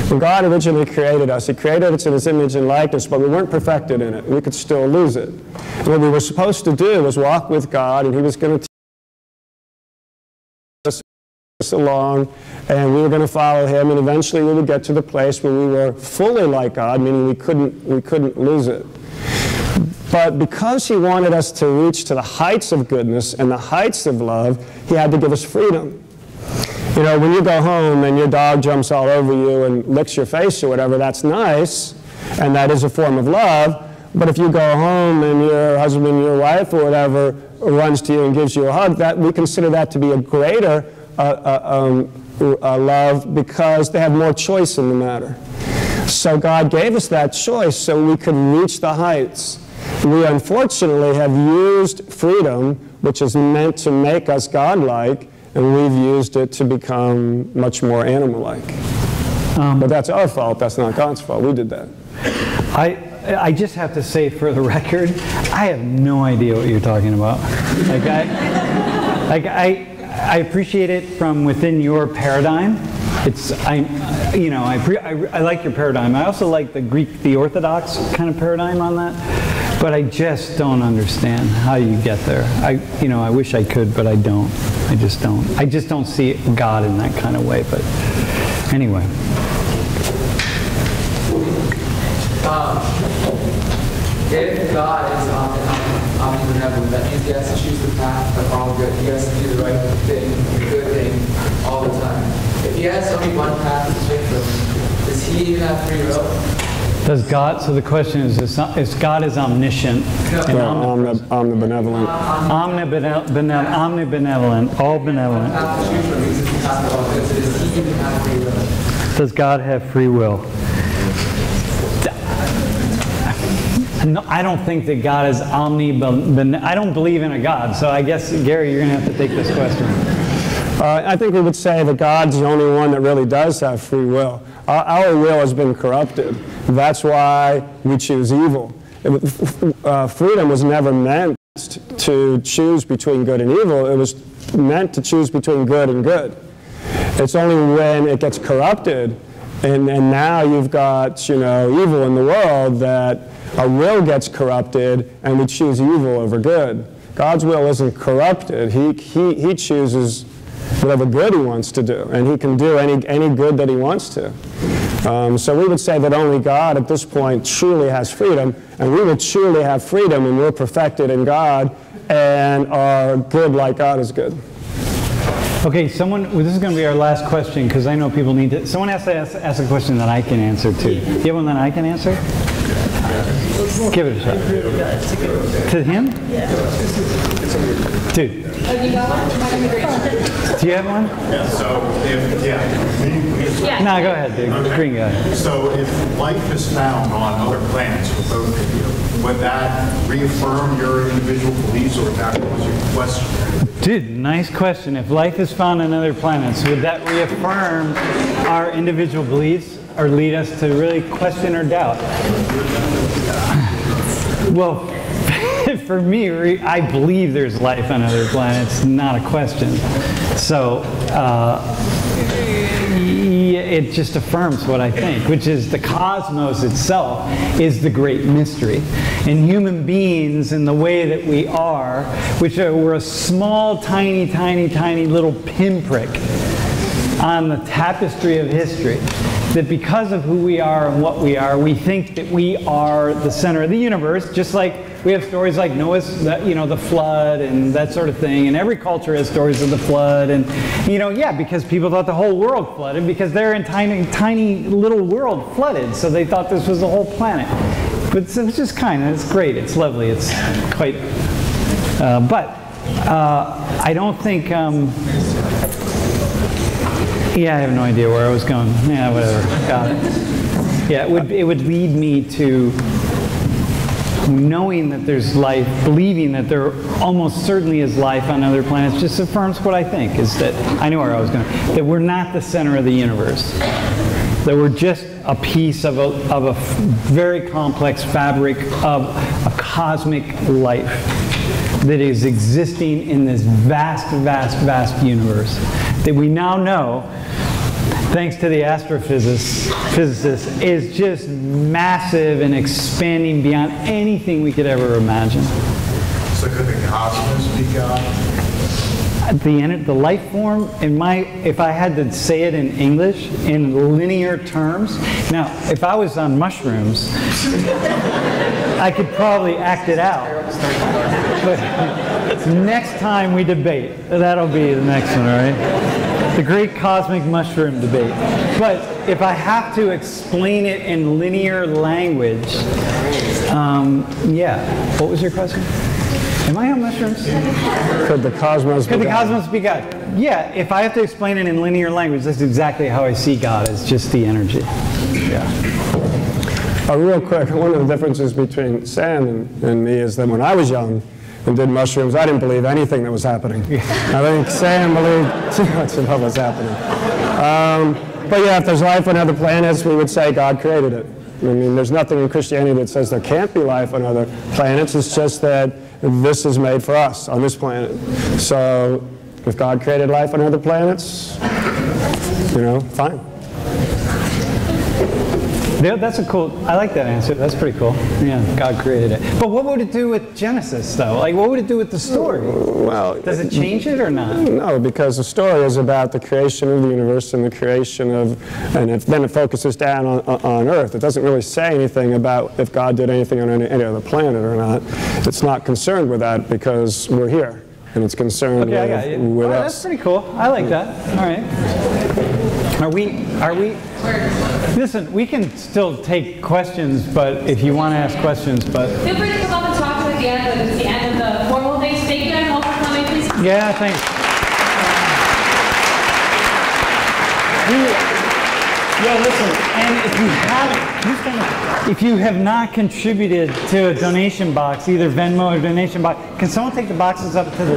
when God originally created us, He created us in His image and likeness, but we weren't perfected in it. We could still lose it. And what we were supposed to do was walk with God, and He was going to take us along, and we were going to follow Him, and eventually we would get to the place where we were fully like God, meaning we couldn't, we couldn't lose it. But because He wanted us to reach to the heights of goodness and the heights of love, He had to give us freedom. You know, when you go home and your dog jumps all over you and licks your face or whatever, that's nice, and that is a form of love. But if you go home and your husband, your wife, or whatever runs to you and gives you a hug, that we consider that to be a greater uh, uh, um, uh, love because they have more choice in the matter. So God gave us that choice so we could reach the heights. We unfortunately have used freedom, which is meant to make us godlike, and we've used it to become much more animal-like. Um, but that's our fault. That's not God's fault. We did that. I, I just have to say, for the record, I have no idea what you're talking about. Like I, like I, I appreciate it from within your paradigm. It's I, you know, I, pre, I, I like your paradigm. I also like the Greek, the Orthodox kind of paradigm on that. But I just don't understand how you get there. I, you know, I wish I could, but I don't. I just don't. I just don't see God in that kind of way. But anyway. Um, if God is omnibenevolent, that means He has to choose the path of all good. He has to do the right thing, the good thing, all the time. If He has only one path to pick from, does He even have free will? Does God, so the question is, is, is God is omniscient and omnibenevolent. Omnibenevolent, omnibenevolent, all benevolent. Does God have free will? No, I don't think that God is omnibenevolent. I don't believe in a God, so I guess, Gary, you're going to have to take this question. Uh, I think we would say that God's the only one that really does have free will. Our, our will has been corrupted. That's why we choose evil. Uh, freedom was never meant to choose between good and evil. It was meant to choose between good and good. It's only when it gets corrupted and, and now you've got, you know, evil in the world that our will gets corrupted and we choose evil over good. God's will isn't corrupted. He, he, he chooses whatever good he wants to do, and he can do any, any good that he wants to. Um, so we would say that only God at this point truly has freedom, and we would truly have freedom when we're perfected in God and are good like God is good. Okay, someone, well, this is going to be our last question because I know people need to. Someone has to ask, ask a question that I can answer too. Do you have one that I can answer? Give it a shot. To him? Yeah. Dude. You got one? Do you have one? Yeah, so if, yeah. yeah. No, go ahead, dude. Okay. Green guy. So if life is found on other planets for both of you, would that reaffirm your individual beliefs or would that cause you question? Dude, nice question. If life is found on other planets, would that reaffirm our individual beliefs or lead us to really question or doubt? Well, for me, I believe there's life on other planets, not a question. So, uh, it just affirms what I think, which is the cosmos itself is the great mystery. And human beings, in the way that we are, which are, we're a small, tiny, tiny, tiny little pinprick on the tapestry of history. That because of who we are and what we are, we think that we are the center of the universe, just like we have stories like Noah's, you know, the flood and that sort of thing. And every culture has stories of the flood. And, you know, yeah, because people thought the whole world flooded because they're in tiny, tiny little world flooded. So they thought this was the whole planet. But it's, it's just kind of, it's great, it's lovely, it's quite, uh, but uh, I don't think, um, yeah, I have no idea where I was going. Yeah, whatever. It. Yeah, it would, it would lead me to knowing that there's life, believing that there almost certainly is life on other planets, just affirms what I think is that I knew where I was going. That we're not the center of the universe. That we're just a piece of a, of a very complex fabric of a cosmic life that is existing in this vast, vast, vast universe that we now know, thanks to the astrophysicists, is just massive and expanding beyond anything we could ever imagine. So could the cosmos be God? The, the life form, in my, if I had to say it in English, in linear terms, now, if I was on mushrooms, I could probably act it out. But next time we debate, that'll be the next one, all right? The great cosmic mushroom debate. But if I have to explain it in linear language, um, yeah. What was your question? Am I on mushrooms? Could the cosmos be Could the God? cosmos be God? Yeah, if I have to explain it in linear language, that's exactly how I see God, it's just the energy. Yeah. Uh, real quick, one of the differences between Sam and, and me is that when I was young and did mushrooms, I didn't believe anything that was happening. I think Sam believed too much of what was happening. Um, but yeah, if there's life on other planets, we would say God created it. I mean, there's nothing in Christianity that says there can't be life on other planets. It's just that this is made for us on this planet. So if God created life on other planets, you know, fine. Yeah, that's a cool, I like that answer. That's pretty cool. Yeah, God created it. But what would it do with Genesis, though? Like, what would it do with the story? Well, Does it change it or not? No, because the story is about the creation of the universe and the creation of, and if, then it focuses down on, on Earth. It doesn't really say anything about if God did anything on any, any other planet or not. It's not concerned with that because we're here, and it's concerned Okay, with, got you. with oh, All right, us. that's pretty cool. I like that. All right. Are we, are we, listen, we can still take questions, but if you want to ask questions, but, Feel free to come up and talk to us at the end, but it's the end of the formal things. Thank you guys all for coming. Please yeah, thanks. Yeah, listen, and if you haven't, gonna- if you have not contributed to a donation box, either Venmo or donation box, can someone take the boxes up to the